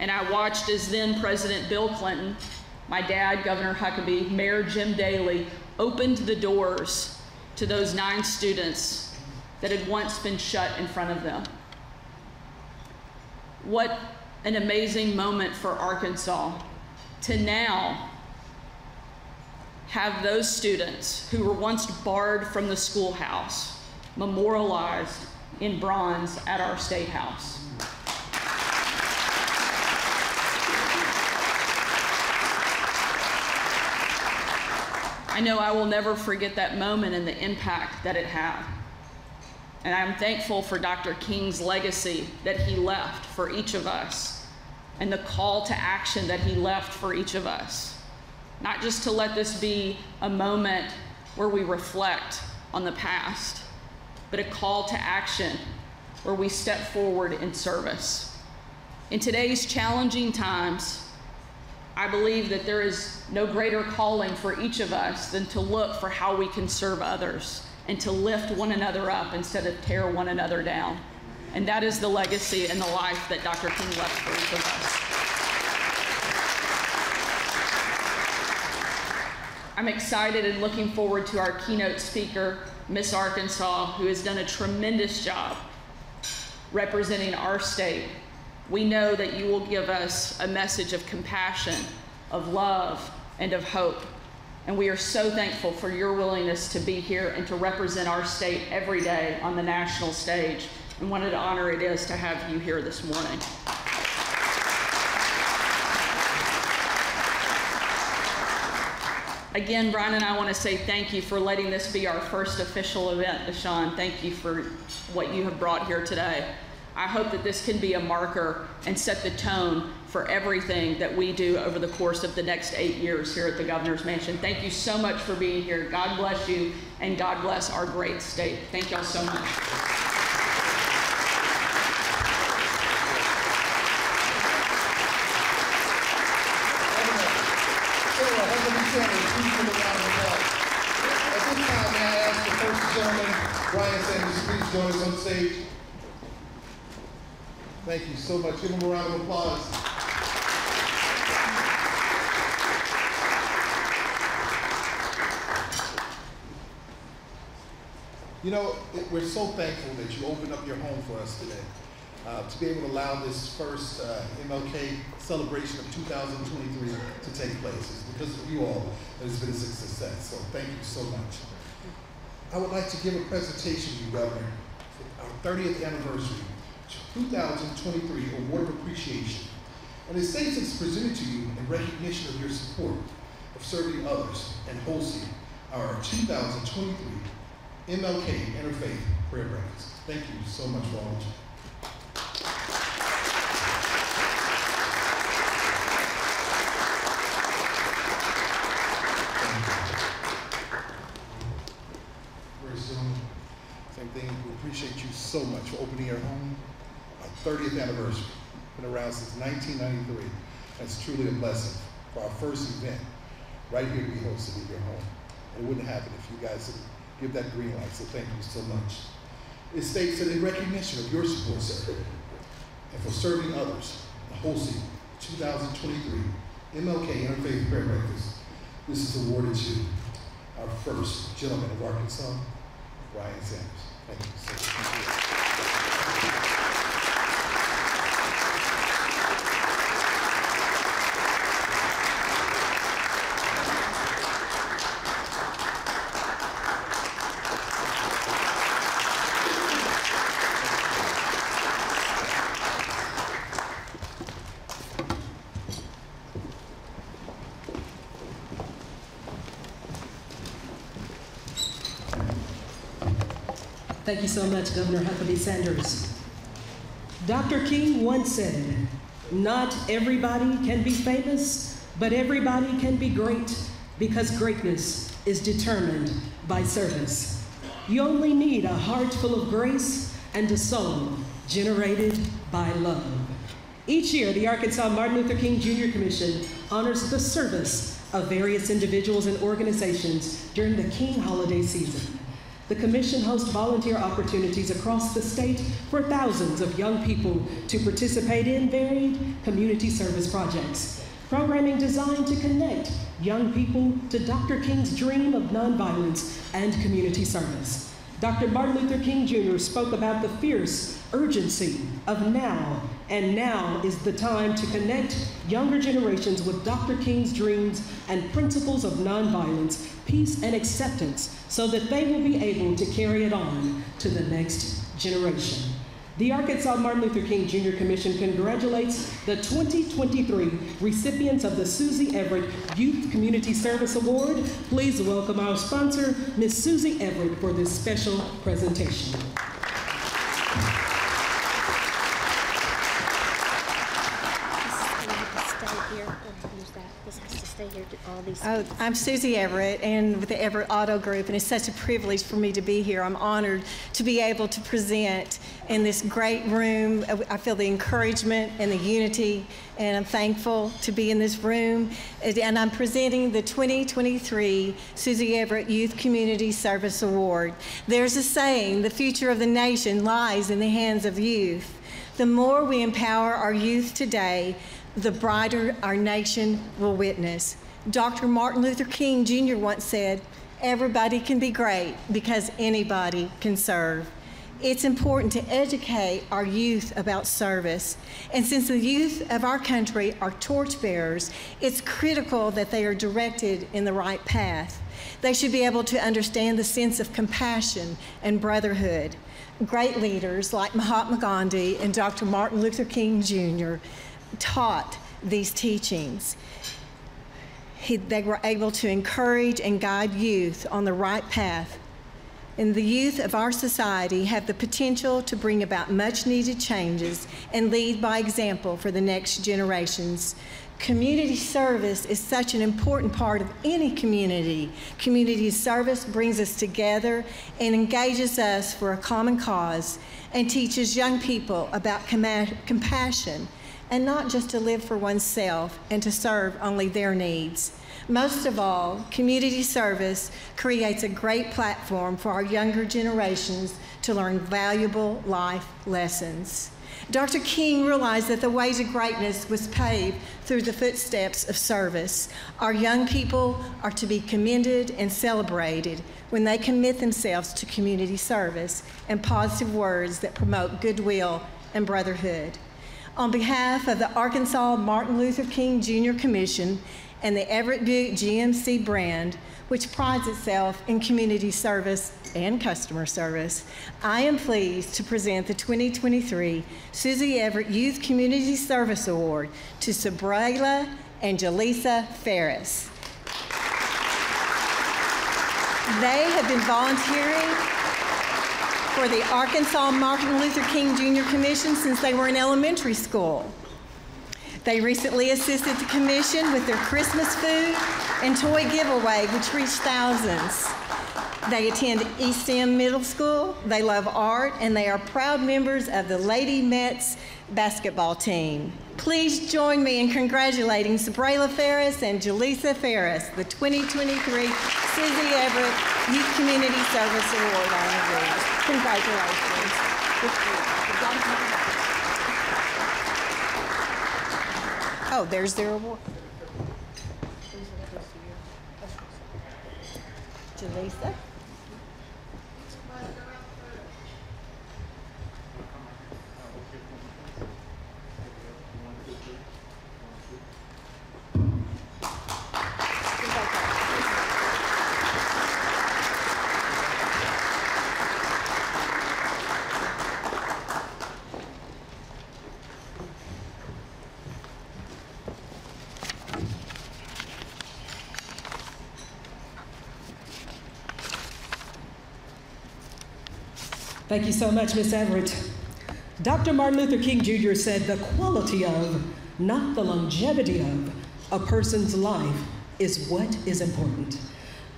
and I watched as then President Bill Clinton, my dad, Governor Huckabee, Mayor Jim Dailey, opened the doors to those nine students that had once been shut in front of them. What an amazing moment for Arkansas to now have those students who were once barred from the schoolhouse memorialized in bronze at our State House. I know I will never forget that moment and the impact that it had. And I'm thankful for Dr. King's legacy that he left for each of us and the call to action that he left for each of us not just to let this be a moment where we reflect on the past, but a call to action where we step forward in service. In today's challenging times, I believe that there is no greater calling for each of us than to look for how we can serve others and to lift one another up instead of tear one another down. And that is the legacy and the life that Dr. King left for each of us. I'm excited and looking forward to our keynote speaker, Miss Arkansas, who has done a tremendous job representing our state. We know that you will give us a message of compassion, of love, and of hope. And we are so thankful for your willingness to be here and to represent our state every day on the national stage. And what an honor it is to have you here this morning. Again, Bryan and I want to say thank you for letting this be our first official event, DuShun. Thank you for what you have brought here today. I hope that this can be a marker and set the tone for everything that we do over the course of the next eight years here at the Governor's Mansion. Thank you so much for being here. God bless you, and God bless our great state. Thank y'all so much. At this time, may I ask the first gentleman, Bryan Sanders, please join us on stage. Thank you so much. Give him a round of applause. You know, we're so thankful that you opened up your home for us today. Uh, to be able to allow this first uh, MLK celebration of 2023 to take place. It's because of you all that it's been a success. So thank you so much. I would like to give a presentation to you, Governor, for our 30th anniversary 2023 Award of Appreciation. And it states it's presented to you in recognition of your support of serving others and hosting our 2023 MLK Interfaith Prayer Breakfast. Thank you so much for all that you for opening your home. Our 30th anniversary, been around since 1993. That's truly a blessing for our first event right here to be hosted in your home. And it wouldn't happen if you guys didn't give that green light, so thank you so much. It states that in recognition of your support, sir, and for serving others, and hosting 2023 MLK Interfaith Prayer Breakfast, this is awarded to our first gentleman of Arkansas, Ryan Sanders. Thank you. Thank you you. Thank you so much, Governor Huckabee Sanders. Dr. King once said, Not everybody can be famous, but everybody can be great because greatness is determined by service. You only need a heart full of grace and a soul generated by love. Each year, the Arkansas Martin Luther King Jr. Commission honors the service of various individuals and organizations during the King holiday season. The Commission hosts volunteer opportunities across the state for thousands of young people to participate in varied community service projects. Programming designed to connect young people to Dr. King's dream of nonviolence and community service. Dr. Martin Luther King Jr. spoke about the fierce urgency of now, and now is the time to connect younger generations with Dr. King's dreams and principles of nonviolence, peace, and acceptance so that they will be able to carry it on to the next generation. The Arkansas Martin Luther King Jr. Commission congratulates the 2023 recipients of the Susie Everett Youth Community Service Award. Please welcome our sponsor, Ms. Susie Everett, for this special presentation. Stay here or use that. This has to stay here. All these. Oh, I'm Susie Everett and with the Everett Auto Group, and it's such a privilege for me to be here. I'm honored to be able to present in this great room. I feel the encouragement and the unity, and I'm thankful to be in this room. And I'm presenting the 2023 Susie Everett Youth Community Service Award. There's a saying, the future of the nation lies in the hands of youth. The more we empower our youth today, the brighter our nation will witness. Dr. Martin Luther King Jr. once said, Everybody can be great because anybody can serve. It's important to educate our youth about service. And since the youth of our country are torchbearers, it's critical that they are directed in the right path. They should be able to understand the sense of compassion and brotherhood. Great leaders like Mahatma Gandhi and Dr. Martin Luther King Jr taught these teachings. He, they were able to encourage and guide youth on the right path. And the youth of our society have the potential to bring about much needed changes and lead by example for the next generations. Community service is such an important part of any community. Community service brings us together and engages us for a common cause and teaches young people about compassion and not just to live for oneself and to serve only their needs. Most of all, community service creates a great platform for our younger generations to learn valuable life lessons. Dr. King realized that the way to greatness was paved through the footsteps of service. Our young people are to be commended and celebrated when they commit themselves to community service and positive words that promote goodwill and brotherhood. On behalf of the Arkansas Martin Luther King Jr. Commission and the Everett Buick GMC brand, which prides itself in community service and customer service, I am pleased to present the 2023 Susie Everett Youth Community Service Award to Sabrayla and Jaleesa Ferris. They have been volunteering for the Arkansas Martin Luther King Jr. Commission since they were in elementary school. They recently assisted the commission with their Christmas food and toy giveaway, which reached thousands. They attend East End Middle School, they love art, and they are proud members of the Lady Mets basketball team. Please join me in congratulating Sabrayla Ferris and Jaleesa Ferris, the 2023 Susie Everett Youth Community Service Award honorees. Congratulations. Oh, there's their award. Jaleesa? Thank you so much, Miss Everett. Dr. Martin Luther King Jr. said the quality of, not the longevity of, a person's life is what is important.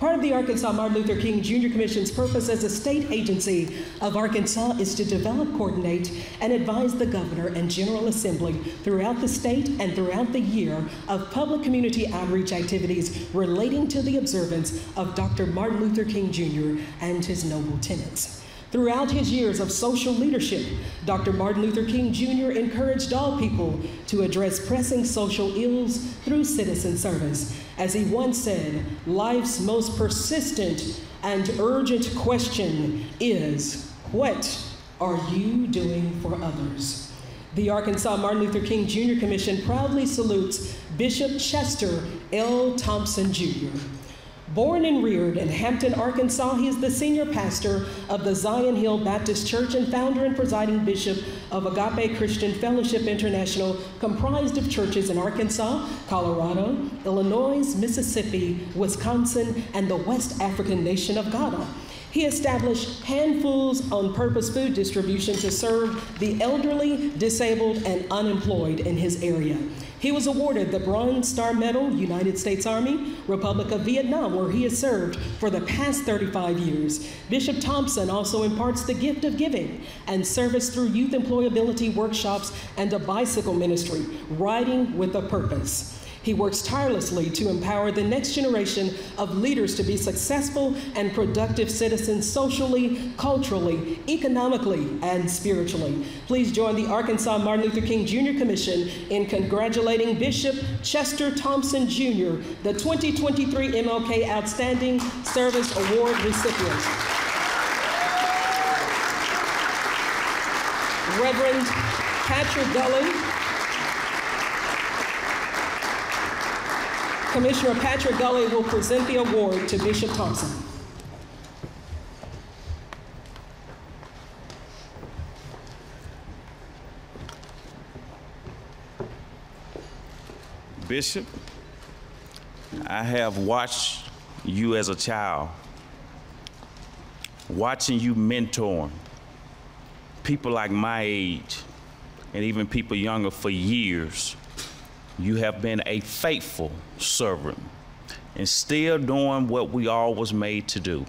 Part of the Arkansas Martin Luther King Jr. Commission's purpose as a state agency of Arkansas is to develop, coordinate, and advise the governor and General Assembly throughout the state and throughout the year of public community outreach activities relating to the observance of Dr. Martin Luther King Jr. and his noble tenets. Throughout his years of social leadership, Dr. Martin Luther King Jr. encouraged all people to address pressing social ills through citizen service. As he once said, life's most persistent and urgent question is what are you doing for others? The Arkansas Martin Luther King Jr. Commission proudly salutes Bishop Chester L. Thompson Jr. Born and reared in Hampton, Arkansas, he is the senior pastor of the Zion Hill Baptist Church and founder and presiding bishop of Agape Christian Fellowship International, comprised of churches in Arkansas, Colorado, Illinois, Mississippi, Wisconsin, and the West African nation of Ghana. He established handfuls on purpose food distribution to serve the elderly, disabled, and unemployed in his area. He was awarded the Bronze Star Medal, United States Army, Republic of Vietnam, where he has served for the past 35 years. Bishop Thompson also imparts the gift of giving and service through youth employability workshops and a bicycle ministry, Riding with a Purpose. He works tirelessly to empower the next generation of leaders to be successful and productive citizens socially, culturally, economically, and spiritually. Please join the Arkansas Martin Luther King Jr. Commission in congratulating Bishop Chester Thompson Jr., the 2023 MLK Outstanding Service Award recipient. Reverend Patrick Gully, Commissioner Patrick Gully will present the award to Bishop Thompson. Bishop, I have watched you as a child, watching you mentoring people like my age and even people younger for years. You have been a faithful servant and still doing what we all was made to do,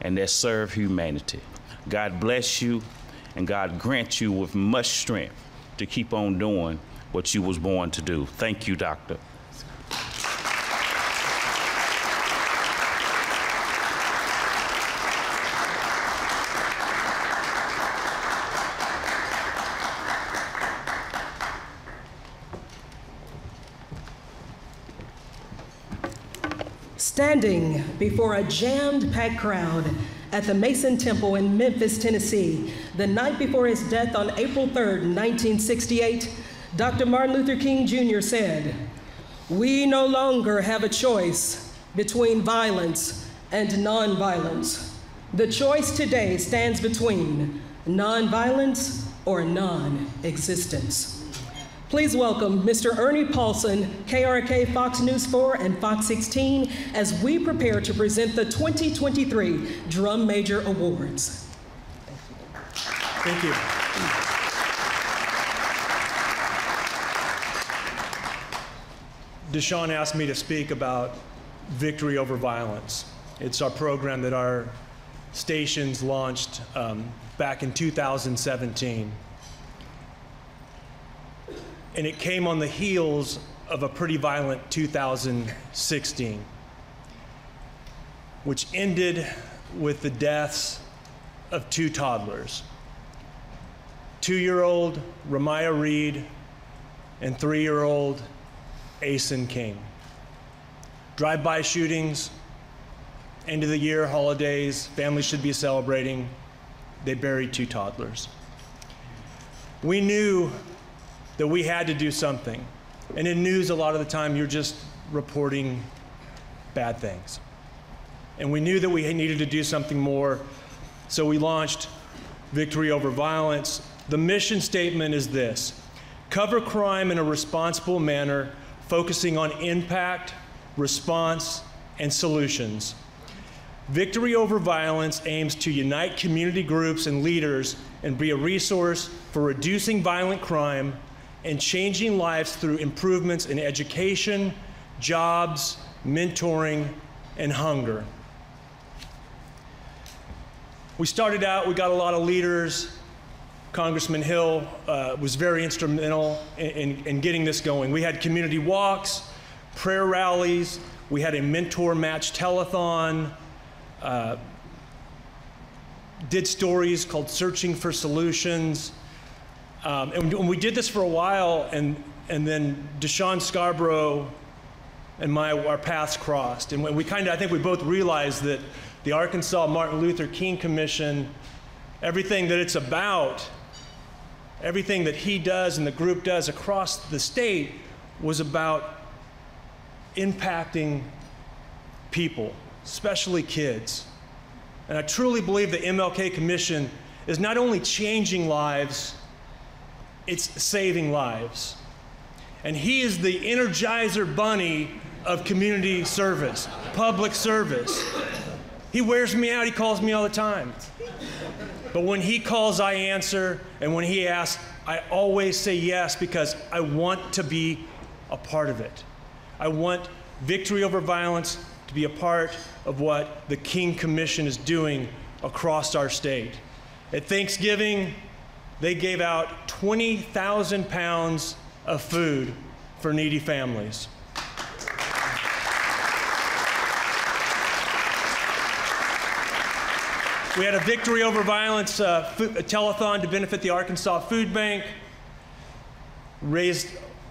and that serve humanity. God bless you, and God grant you with much strength to keep on doing what you was born to do. Thank you, Doctor. Standing before a jammed packed crowd at the Mason Temple in Memphis, Tennessee, the night before his death on April 3, 1968, Dr. Martin Luther King Jr. said, We no longer have a choice between violence and nonviolence. The choice today stands between nonviolence or non existence. Please welcome Mr. Ernie Paulson, KARK Fox News 4 and Fox 16, as we prepare to present the 2023 Drum Major Awards. Thank you. Thank you. DuShun asked me to speak about Victory Over Violence. It's our program that our stations launched um, back in 2017 and it came on the heels of a pretty violent 2016, which ended with the deaths of two toddlers two year old Ramaya Reed and three year old Asen King. Drive by shootings, end of the year, holidays, families should be celebrating. They buried two toddlers. We knew that we had to do something. And in news, a lot of the time, you're just reporting bad things. And we knew that we needed to do something more, so we launched Victory Over Violence. The mission statement is this cover crime in a responsible manner, focusing on impact, response, and solutions. Victory Over Violence aims to unite community groups and leaders and be a resource for reducing violent crime and changing lives through improvements in education, jobs, mentoring, and hunger. We started out, we got a lot of leaders. Congressman Hill uh, was very instrumental in, in, in, getting this going. We had community walks, prayer rallies, we had a mentor match telethon, uh, did stories called Searching for Solutions. Um, and we did this for a while, and, and then DuShun Scarbrough and my, our paths crossed. And when we kind of, I think we both realized that the Arkansas Martin Luther King Commission, everything that it's about, everything that he does and the group does across the state was about impacting people, especially kids. And I truly believe the MLK Commission is not only changing lives, it's saving lives. And he is the energizer bunny of community service, public service. He wears me out, he calls me all the time. But when he calls, I answer. And when he asks, I always say yes because I want to be a part of it. I want victory over violence to be a part of what the King Commission is doing across our state. At Thanksgiving, they gave out 20,000 pounds of food for needy families. We had a victory over violence uh, food, telethon to benefit the Arkansas Food Bank, raised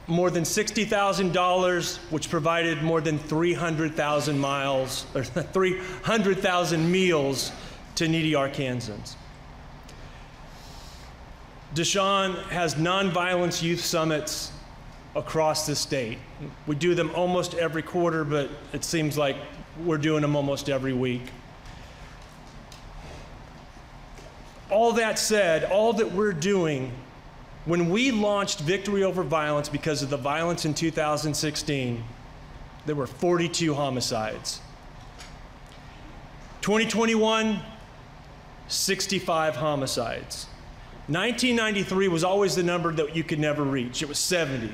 more than $60,000, which provided more than 300,000 miles or 300,000 meals to needy Arkansans. DuShun has nonviolence youth summits across the state. We do them almost every quarter, but it seems like we're doing them almost every week. All that said, all that we're doing, when we launched Victory Over Violence because of the violence in 2016, there were 42 homicides. 2021, 65 homicides. 1993 was always the number that you could never reach. It was 70.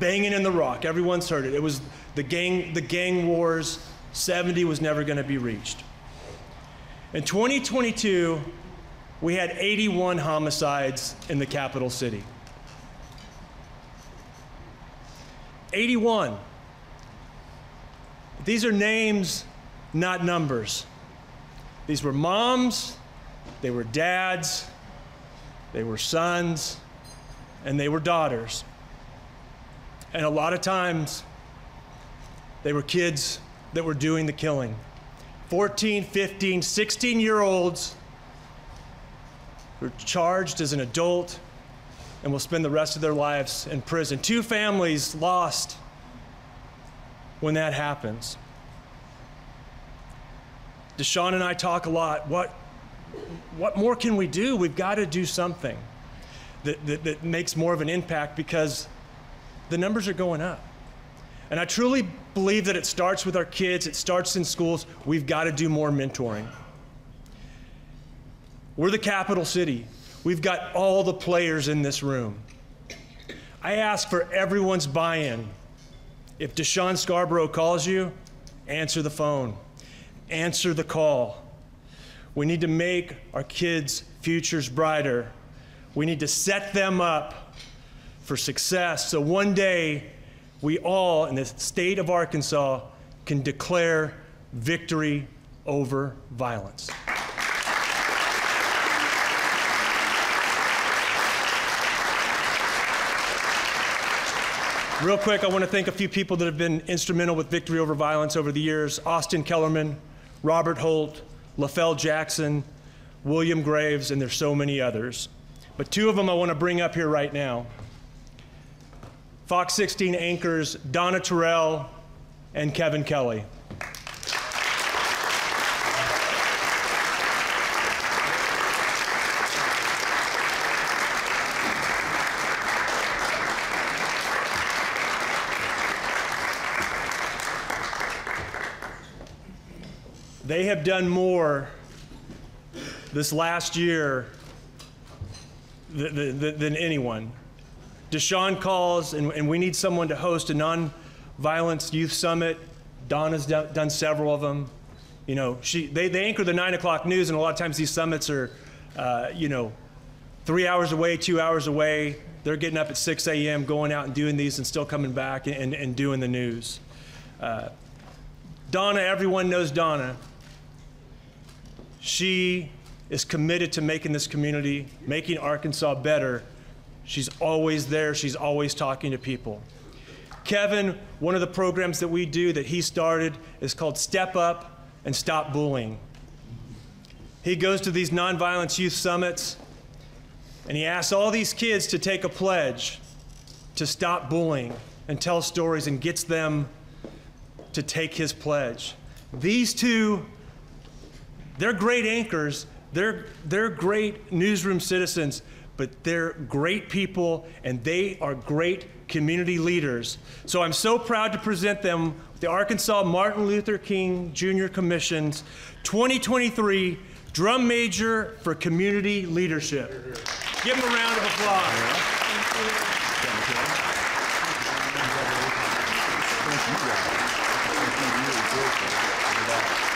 Banging in the rock. Everyone's heard it. It was the gang, the gang wars. 70 was never going to be reached. In 2022, we had 81 homicides in the capital city. 81. These are names, not numbers. These were moms, they were dads, they were sons, and they were daughters. And a lot of times, they were kids that were doing the killing. 14, 15, 16 year olds who are charged as an adult and will spend the rest of their lives in prison. Two families lost when that happens. DuShun and I talk a lot. What, what more can we do? We've got to do something that, that, that makes more of an impact because the numbers are going up. And I truly believe that it starts with our kids, it starts in schools. We've got to do more mentoring. We're the capital city. We've got all the players in this room. I ask for everyone's buy in. If DuShun Scarbrough calls you, answer the phone, answer the call. We need to make our kids' futures brighter. We need to set them up for success so one day we all in the state of Arkansas can declare victory over violence. Real quick, I want to thank a few people that have been instrumental with Victory Over Violence over the years Austin Kellerman, Robert Holt, LaFell Jackson, William Graves, and there's so many others. But two of them I want to bring up here right now. Fox 16 anchors Donna Terrell and Kevin Kelly. They have done more this last year than, than, than anyone. DuShun calls, and, and, we need someone to host a non-violence youth summit. Donna's done, done several of them. You know, she, they, they anchor the 9 o'clock news, and a lot of times these summits are, uh, you know, three hours away, two hours away. They're getting up at 6 a.m., going out and doing these, and still coming back and, and doing the news. Uh, Donna, everyone knows Donna. She is committed to making this community, making Arkansas better. She's always there, she's always talking to people. Kevin, one of the programs that we do that he started is called Step Up and Stop Bullying. He goes to these nonviolence youth summits and he asks all these kids to take a pledge to stop bullying and tell stories and gets them to take his pledge. These two they're great anchors, they're, they're great newsroom citizens, but they're great people and they are great community leaders. So I'm so proud to present them the Arkansas Martin Luther King Jr. Commission's 2023 Drum Major for Community Leadership. Give them a round of applause. Thank you. Thank you.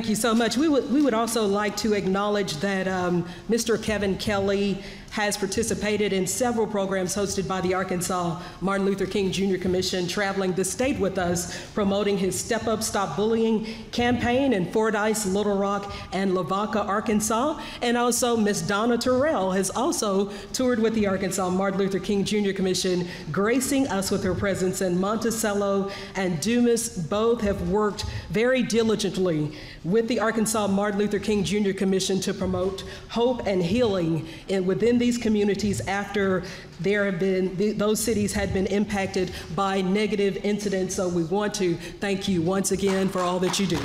So much. We would, we would also like to acknowledge that um, Mr. Kevin Kelly has participated in several programs hosted by the Arkansas Martin Luther King Jr. Commission, traveling the state with us, promoting his Step Up Stop Bullying campaign in Fordyce, Little Rock, and Lavaca, Arkansas. And also, Miss Donna Terrell has also toured with the Arkansas Martin Luther King Jr. Commission, gracing us with her presence. And Monticello and Dumas both have worked very diligently with the Arkansas Martin Luther King Jr. Commission to promote hope and healing in, within these communities after there have been, th- those cities had been impacted by negative incidents. So we want to thank you once again for all that you do.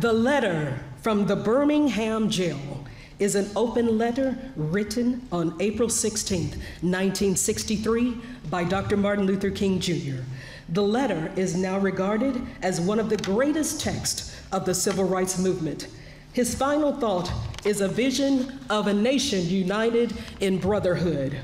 The letter from the Birmingham jail is an open letter written on April 16, 1963, by Dr. Martin Luther King Jr. The letter is now regarded as one of the greatest texts of the civil rights movement. His final thought is a vision of a nation united in brotherhood.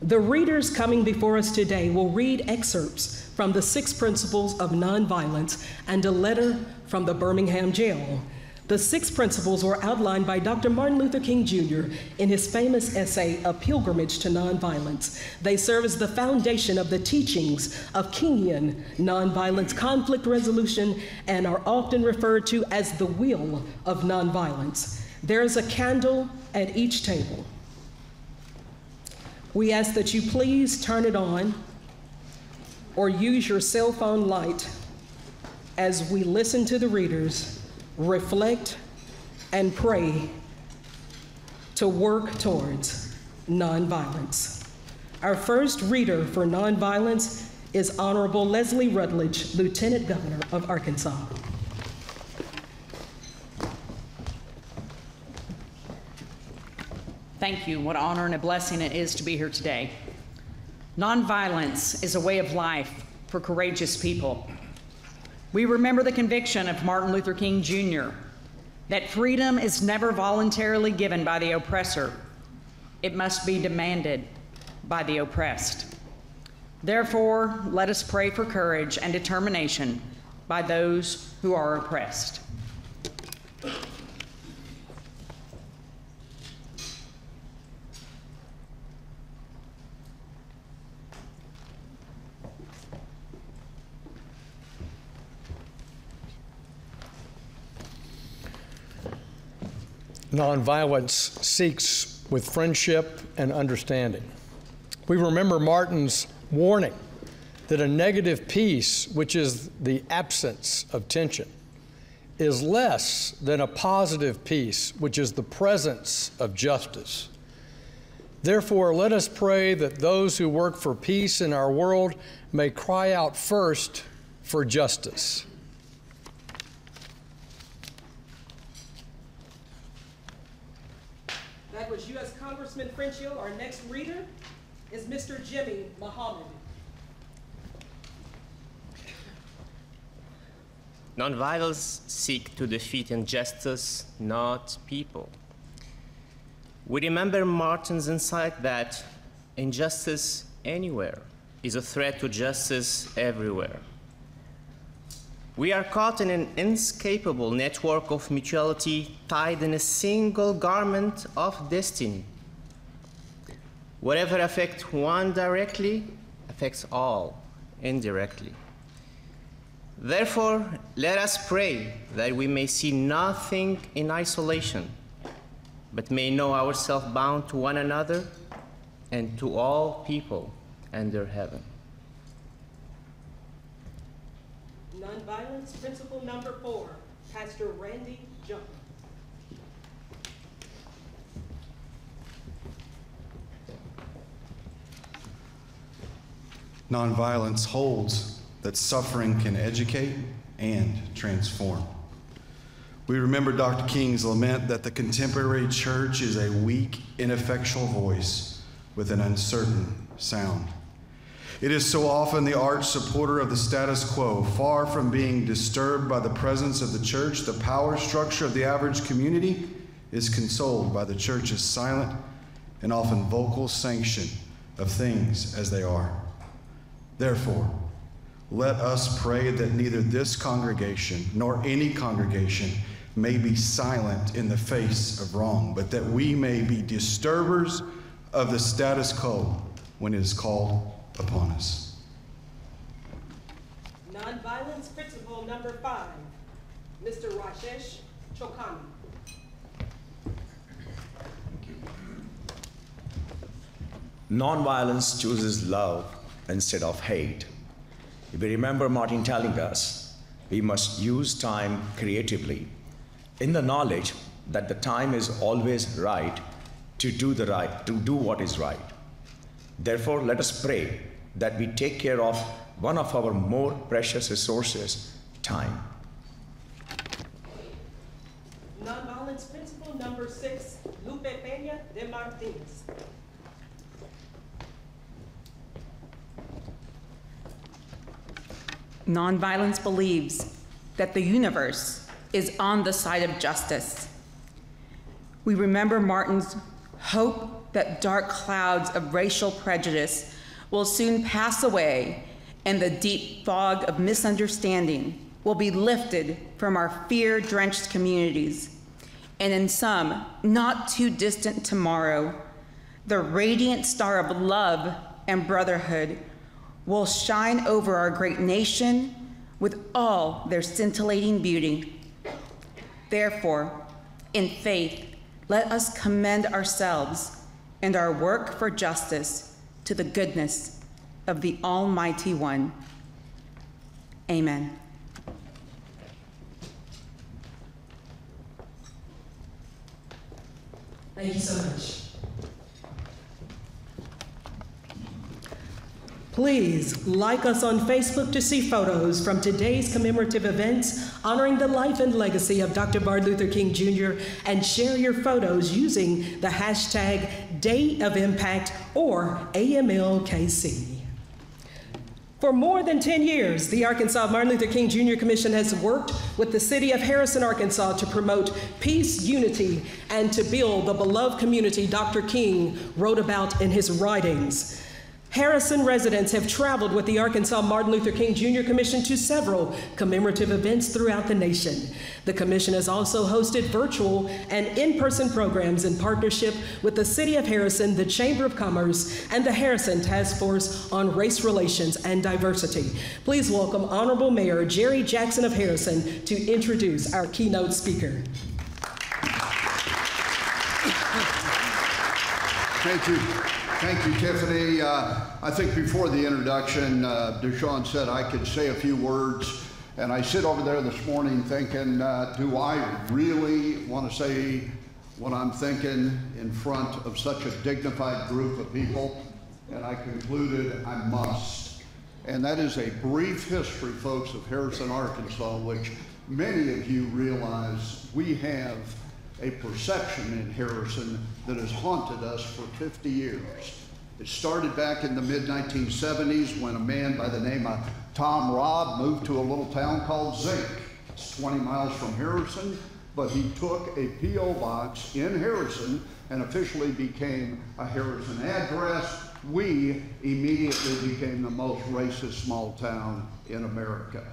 The readers coming before us today will read excerpts from the Six Principles of Nonviolence and a letter from the Birmingham jail. The six principles were outlined by Dr. Martin Luther King Jr. in his famous essay, A Pilgrimage to Nonviolence. They serve as the foundation of the teachings of Kingian nonviolence conflict resolution and are often referred to as the wheel of nonviolence. There is a candle at each table. We ask that you please turn it on or use your cell phone light as we listen to the readers reflect, and pray to work towards nonviolence. Our first reader for nonviolence is Honorable Leslie Rutledge, Lieutenant Governor of Arkansas. Thank you. What an honor and a blessing it is to be here today. Nonviolence is a way of life for courageous people. We remember the conviction of Martin Luther King Jr. that freedom is never voluntarily given by the oppressor, it must be demanded by the oppressed. Therefore, let us pray for courage and determination by those who are oppressed. Nonviolence seeks with friendship and understanding. We remember Martin's warning that a negative peace, which is the absence of tension, is less than a positive peace, which is the presence of justice. Therefore, let us pray that those who work for peace in our world may cry out first for justice. That was U.S. Congressman French Hill. Our next reader is Mr. Jimmy Muhammad. Nonviolence seek to defeat injustice, not people. We remember Martin's insight that injustice anywhere is a threat to justice everywhere. We are caught in an inescapable network of mutuality tied in a single garment of destiny. Whatever affects one directly affects all indirectly. Therefore, let us pray that we may see nothing in isolation, but may know ourselves bound to one another and to all people under heaven. Nonviolence principle number four, Pastor Randy Jumper. Nonviolence holds that suffering can educate and transform. We remember Dr. King's lament that the contemporary church is a weak, ineffectual voice with an uncertain sound. It is so often the arch supporter of the status quo, far from being disturbed by the presence of the church, the power structure of the average community is consoled by the church's silent and often vocal sanction of things as they are. Therefore, let us pray that neither this congregation nor any congregation may be silent in the face of wrong, but that we may be disturbers of the status quo when it is called upon us. Nonviolence principle number five, Mr. Rashesh Chokani. Nonviolence chooses love instead of hate. If we remember Martin telling us, we must use time creatively in the knowledge that the time is always right to do the right, to do what is right. Therefore, let us pray that we take care of one of our more precious resources, time. Nonviolence principle number six, Lupe Peña de Martinez. Nonviolence believes that the universe is on the side of justice. We remember Martin's hope that dark clouds of racial prejudice will soon pass away and the deep fog of misunderstanding will be lifted from our fear drenched communities. And in some not too distant tomorrow, the radiant star of love and brotherhood will shine over our great nation with all their scintillating beauty. Therefore, in faith, let us commend ourselves and our work for justice to the goodness of the Almighty One. Amen. Thank you so much. Please like us on Facebook to see photos from today's commemorative events honoring the life and legacy of Dr. Martin Luther King Jr. and share your photos using the hashtag Day of Impact or AMLKC. For more than 10 years, the Arkansas Martin Luther King Jr. Commission has worked with the city of Harrison, Arkansas to promote peace, unity, and to build the beloved community Dr. King wrote about in his writings. Harrison residents have traveled with the Arkansas Martin Luther King Jr. Commission to several commemorative events throughout the nation. The commission has also hosted virtual and in person programs in partnership with the City of Harrison, the Chamber of Commerce, and the Harrison Task Force on Race Relations and Diversity. Please welcome Honorable Mayor Jerry Jackson of Harrison to introduce our keynote speaker. Thank you. Thank you, Tiffany. Uh, I think before the introduction, uh, DuShun said I could say a few words. And I sit over there this morning thinking, uh, do I really want to say what I'm thinking in front of such a dignified group of people? And I concluded I must. And that is a brief history, folks, of Harrison, Arkansas, which many of you realize we have a perception in Harrison that has haunted us for 50 years. It started back in the mid 1970s when a man by the name of Tom Robb moved to a little town called Zinc. It's 20 miles from Harrison, but he took a P.O. box in Harrison and officially became a Harrison address. We immediately became the most racist small town in America.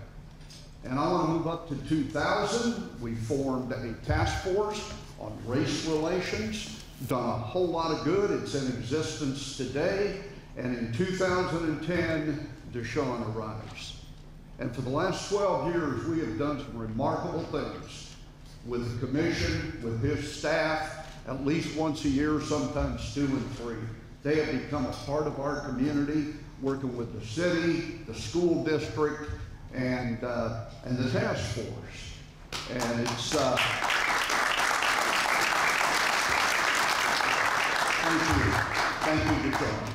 And I want to move up to 2000. We formed a task force on race relations, done a whole lot of good. It's in existence today. And in 2010, DuShun arrives. And for the last 12 years, we have done some remarkable things with the commission, with his staff, at least once a year, sometimes two and three. They have become a part of our community, working with the city, the school district, and, uh, and the task force. And it's, uh, thank you, thank you.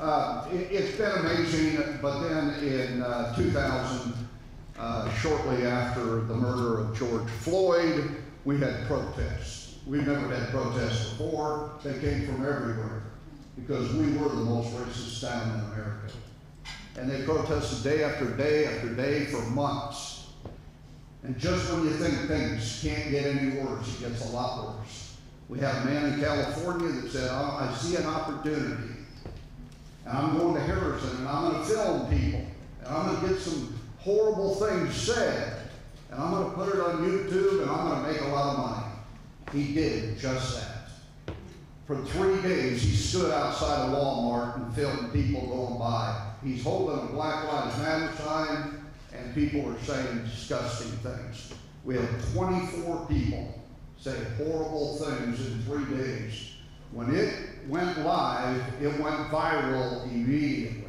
Uh, it, has been amazing, but then in uh, 2000, uh, shortly after the murder of George Floyd, we had protests. We've never had protests before. They came from everywhere because we were the most racist town in America. And they protested day after day after day for months. And just when you think things can't get any worse, it gets a lot worse. We had a man in California that said, "Oh, I see an opportunity. And I'm going to Harrison and I'm going to film people. And I'm going to get some horrible things said. And I'm going to put it on YouTube and I'm going to make a lot of money. He did just that. For three days, he stood outside of Walmart and filmed people going by. He's holding a Black Lives Matter sign, and people are saying disgusting things. We had 24 people say horrible things in three days. When it went live, it went viral immediately.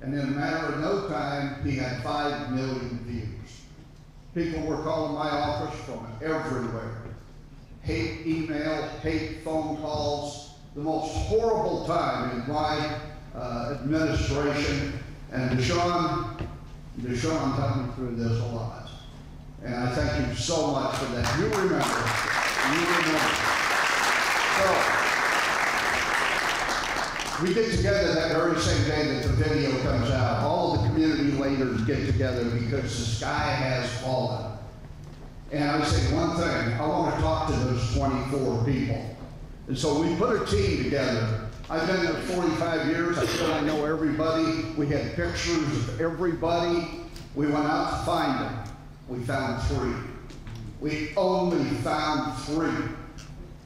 And in a matter of no time, he had 5 million views. People were calling my office from everywhere. Hate email, hate phone calls, the most horrible time in my uh, administration. And DuShun, DuShun helped me through this a lot. And I thank you so much for that. You remember. You remember. So, we get together that very same day that the video comes out. All the community leaders get together because the sky has fallen. And I say one thing, I want to talk to those 24 people. And so we put a team together. I've been there 45 years. I feel I know everybody. We had pictures of everybody. We went out to find them. We found three. We only found three.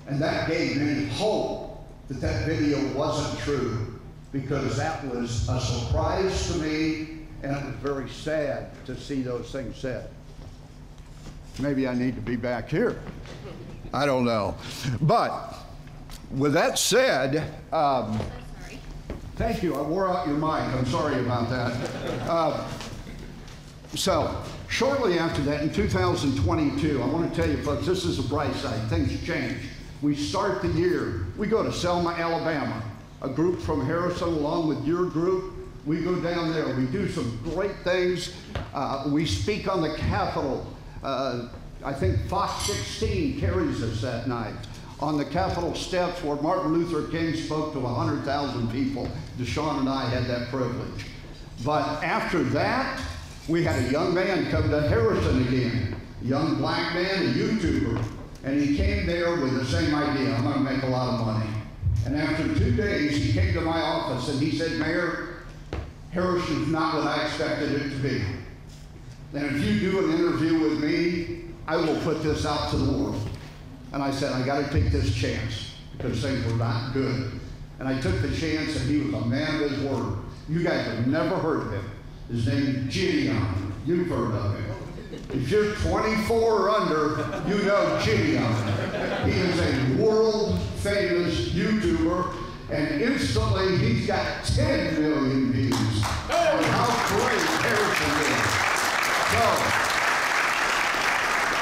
And that gave me hope that that video wasn't true because that was a surprise to me and it was very sad to see those things said. Maybe I need to be back here. I don't know. But with that said, um, thank you. I wore out your mic. I'm sorry about that. Uh, so, shortly after that, in 2022, I want to tell you, folks, this is a bright side. Things change. We start the year. We go to Selma, Alabama. A group from Harrison, along with your group, we go down there. We do some great things. Uh, we speak on the Capitol. Uh, I think Fox 16 carries us that night on the Capitol steps where Martin Luther King spoke to 100,000 people. DuShun and I had that privilege. But after that, we had a young man come to Harrison again, a young black man, a YouTuber, and he came there with the same idea, I'm gonna make a lot of money. And after two days, he came to my office and he said, Mayor, Harrison's not what I expected it to be. And if you do an interview with me, I will put this out to the world. And I said, I got to take this chance because things were not good. And I took the chance, and he was a man of his word. You guys have never heard of him. His name is Jidion. You've heard of him. If you're 24 or under, you know Jidion. He is a world famous YouTuber, and instantly he's got 10 million views. Oh, how great Harrison is. So,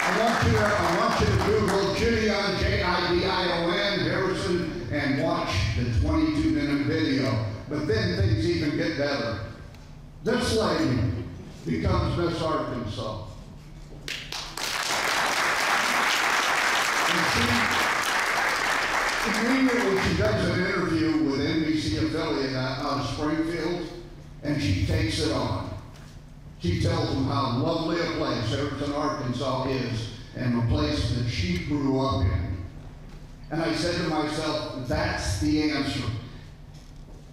I want you to, I want you to Google Jidion, J-I-D-I-O-N, Harrison, and watch the 22-minute video. But then things even get better. This lady becomes Miss Arkansas. Immediately she does an interview with NBC affiliate uh, out of Springfield, and she takes it on. She tells them how lovely a place Harrison, Arkansas is and the place that she grew up in. And I said to myself, that's the answer.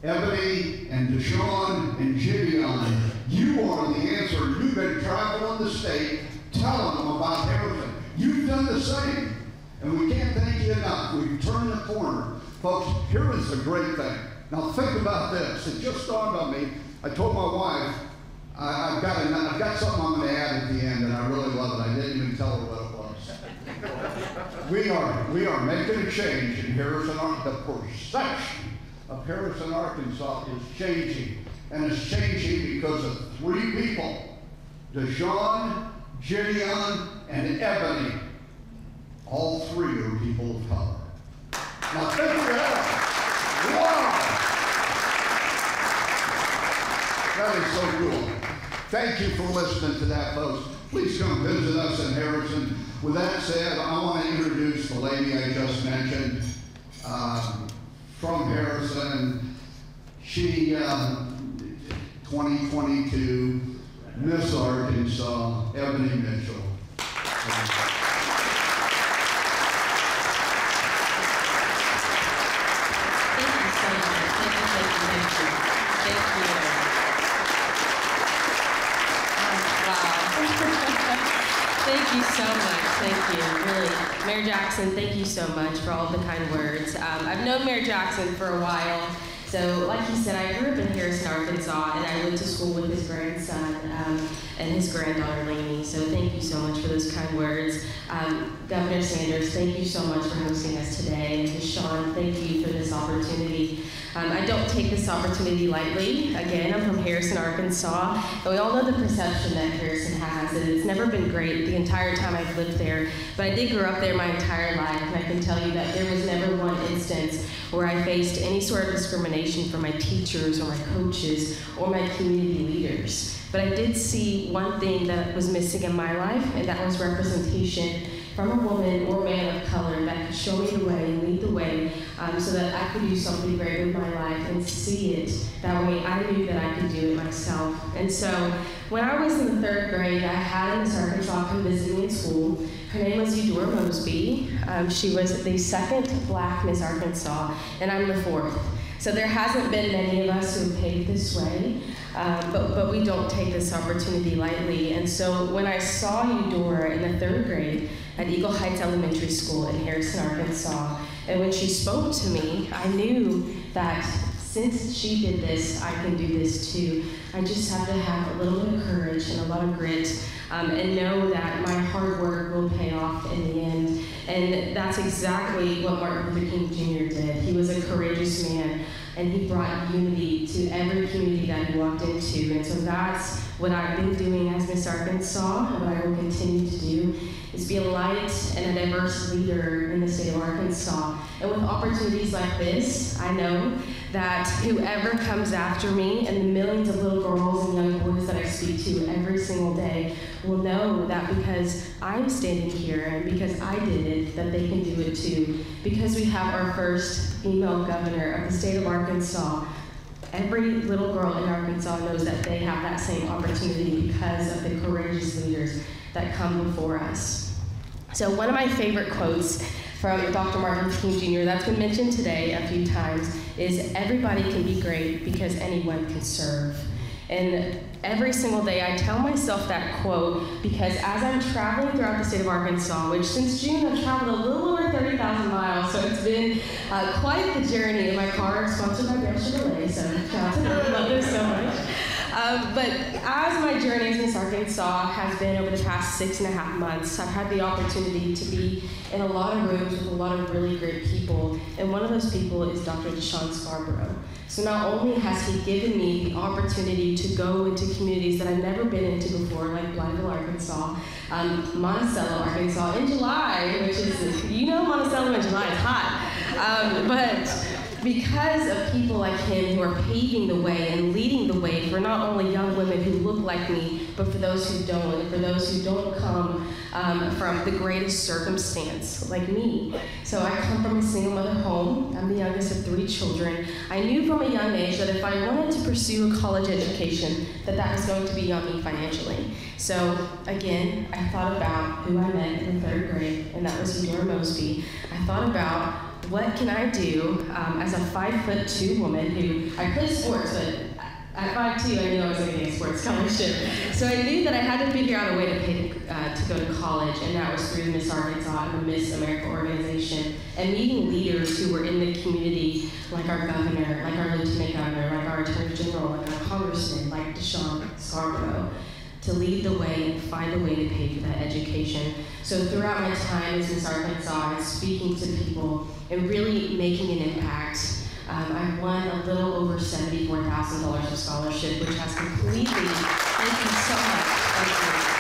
Ebony and DuShun and Jidion, you are the answer. You've been traveling the state telling them about everything. You've done the same. And we can't thank you enough. We've turned the corner. Folks, here is the great thing. Now think about this. It just dawned on me. I told my wife, I, have got got something I'm going to add at the end, and I really love it. I didn't even tell her. We are we are making a change in Harrison, Arkansas. The perception of Harrison, Arkansas is changing, and it's changing because of three people: DuShun, Jidion, and Ebony. All three are people of color. Now think that. Wow! That is so cool. Thank you for listening to that, folks. Please come visit us in Harrison. With that said, I want to introduce the lady I just mentioned um, from Harrison. She, um, 2022 Miss Arkansas, Ebony Mitchell. Thank you so much. Thank you. Really. Mayor Jackson, thank you so much for all the kind words. Um, I've known Mayor Jackson for a while. So, like he said, I grew up in Harrison, Arkansas, and I went to school with his grandson um, and his granddaughter, Lainey. So, thank you so much for those kind words. Um, Governor Sanders, thank you so much for hosting us today. And DuShun, thank you for this opportunity. Um, I don't take this opportunity lightly. Again, I'm from Harrison, Arkansas, and we all know the perception that Harrison has, and it's never been great the entire time I've lived there. But I did grow up there my entire life, and I can tell you that there was never one instance where I faced any sort of discrimination from my teachers or my coaches or my community leaders. But I did see one thing that was missing in my life, and that was representation from a woman or man of color that could show me the way and lead the way um, so that I could do something great with my life and see it. That way I knew that I could do it myself. And so when I was in the third grade, I had Miss Arkansas come visit me in school. Her name was Eudora Mosby. Um, she was the second black Miss Arkansas, and I'm the fourth. So there hasn't been many of us who have paved this way, um, but, but we don't take this opportunity lightly. And so when I saw Eudora in the third grade at Eagle Heights Elementary School in Harrison, Arkansas, and when she spoke to me, I knew that since she did this, I can do this too. I just have to have a little bit of courage and a lot of grit um, and know that my hard work will pay off in the end. And that's exactly what Martin Luther King Jr. did. He was a courageous man, and he brought unity to every community that he walked into. And so that's what I've been doing as Miss Arkansas, and what I will continue to do is be a light and a diverse leader in the state of Arkansas. And with opportunities like this, I know that whoever comes after me and the millions of little girls and young boys that I speak to every single day will know that because I'm standing here and because I did it, that they can do it too. Because we have our first female governor of the state of Arkansas, every little girl in Arkansas knows that they have that same opportunity because of the courageous leaders that come before us. So one of my favorite quotes from Dr. Martin Luther King Jr. that's been mentioned today a few times is everybody can be great because anyone can serve. And every single day I tell myself that quote because as I'm traveling throughout the state of Arkansas, which since June I've traveled a little over 30,000 miles, so it's been uh, quite the journey. And my car sponsored by Bell Chevrolet, so shout out to them, love them so much. Um, but as my journey in Miss Arkansas has been over the past six and a half months, I've had the opportunity to be in a lot of rooms with a lot of really great people. And one of those people is Dr. DuShun Scarbrough. So not only has he given me the opportunity to go into communities that I've never been into before, like Blytheville, Arkansas, um, Monticello, Arkansas, in July, which is, you know Monticello in July, it's hot. Um, but because of people like him who are paving the way and leading the way for not only young women who look like me, but for those who don't, and for those who don't come um, from the greatest circumstance, like me. So I come from a single mother home. I'm the youngest of three children. I knew from a young age that if I wanted to pursue a college education, that that was going to be on me financially. So again, I thought about who I met in third grade, and that was Eudora Mosby. I thought about what can I do um, as a five foot two woman who I play sports, but at five two, I knew I was going to get a sports scholarship. So I knew that I had to figure out a way to pay to, uh, to go to college, and that was through Miss Arkansas and the Miss America organization, and meeting leaders who were in the community, like our governor, like our lieutenant governor, like our attorney general, like our congressman, like DuShun Scarbrough to lead the way and find a way to pay for that education. So throughout my time as Miss Arkansas, speaking to people and really making an impact. Um, I won a little over $74,000 of scholarship, which has completely, thank you so much, thank you.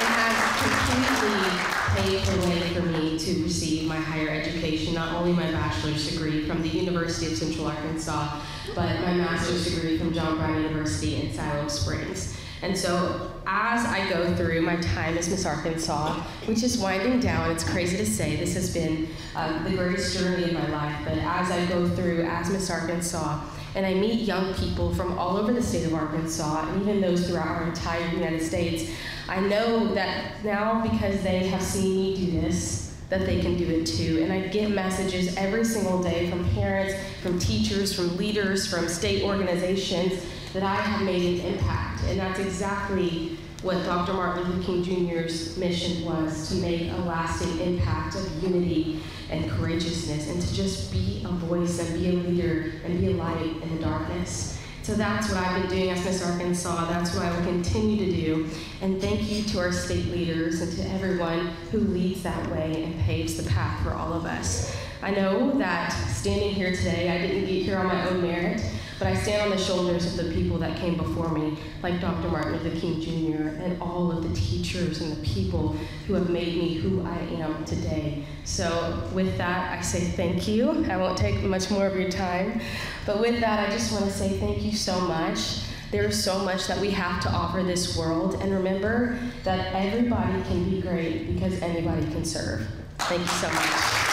It has completely paved the way for me to receive my higher education, not only my bachelor's degree from the University of Central Arkansas, but my master's degree from John Brown University in Siloam Springs. And so as I go through my time as Miss Arkansas, which is winding down, it's crazy to say this has been uh, the greatest journey of my life, but as I go through as Miss Arkansas, and I meet young people from all over the state of Arkansas, and even those throughout our entire United States, I know that now because they have seen me do this, that they can do it too. And I get messages every single day from parents, from teachers, from leaders, from state organizations that I have made an impact. And that's exactly what Dr. Martin Luther King Jr.'s mission was to make a lasting impact of unity and courageousness and to just be a voice and be a leader and be a light in the darkness. So that's what I've been doing as Miss Arkansas. That's what I will continue to do. And thank you to our state leaders and to everyone who leads that way and paves the path for all of us. I know that standing here today, I didn't get here on my own merit, but I stand on the shoulders of the people that came before me, like Dr. Martin Luther King Jr., and all of the teachers and the people who have made me who I am today. So, with that, I say thank you. I won't take much more of your time. But with that, I just want to say thank you so much. There is so much that we have to offer this world, and remember that everybody can be great because anybody can serve. Thank you so much.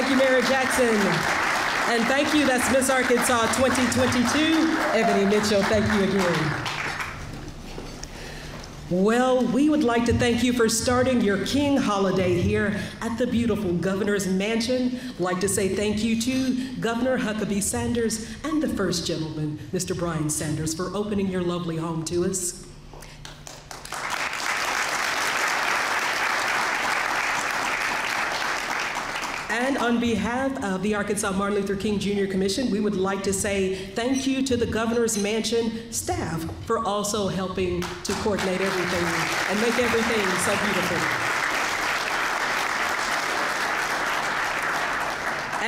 Thank you, Mary Jackson. And thank you, that's Miss Arkansas 2022, Ebony Mitchell. Thank you again. Well, we would like to thank you for starting your King holiday here at the beautiful Governor's Mansion. Like to say thank you to Governor Huckabee Sanders and the First Gentleman, Mr. Bryan Sanders, for opening your lovely home to us. And on behalf of the Arkansas Martin Luther King Jr. Commission, we would like to say thank you to the Governor's Mansion staff for also helping to coordinate everything and make everything so beautiful.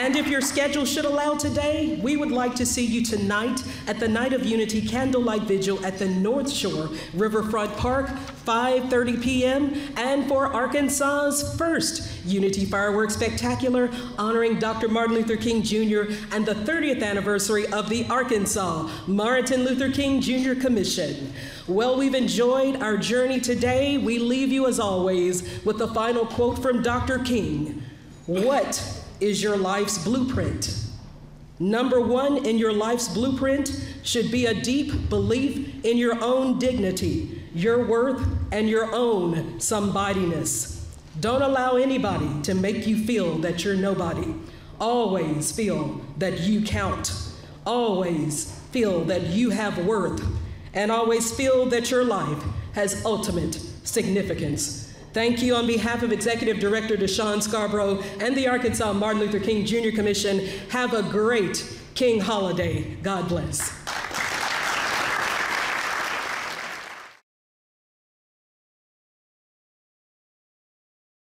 And if your schedule should allow today, we would like to see you tonight at the Night of Unity Candlelight Vigil at the North Shore Riverfront Park, 5:30 p.m., and for Arkansas's first Unity Fireworks Spectacular honoring Dr. Martin Luther King Jr. and the 30th anniversary of the Arkansas Martin Luther King Jr. Commission. Well, we've enjoyed our journey today. We leave you as always with the final quote from Dr. King. What is your life's blueprint. Number one in your life's blueprint should be a deep belief in your own dignity, your worth, and your own somebodiness. Don't allow anybody to make you feel that you're nobody. Always feel that you count. Always feel that you have worth. And always feel that your life has ultimate significance. Thank you on behalf of Executive Director DuShun Scarbrough and the Arkansas Martin Luther King Jr. Commission. Have a great King holiday. God bless.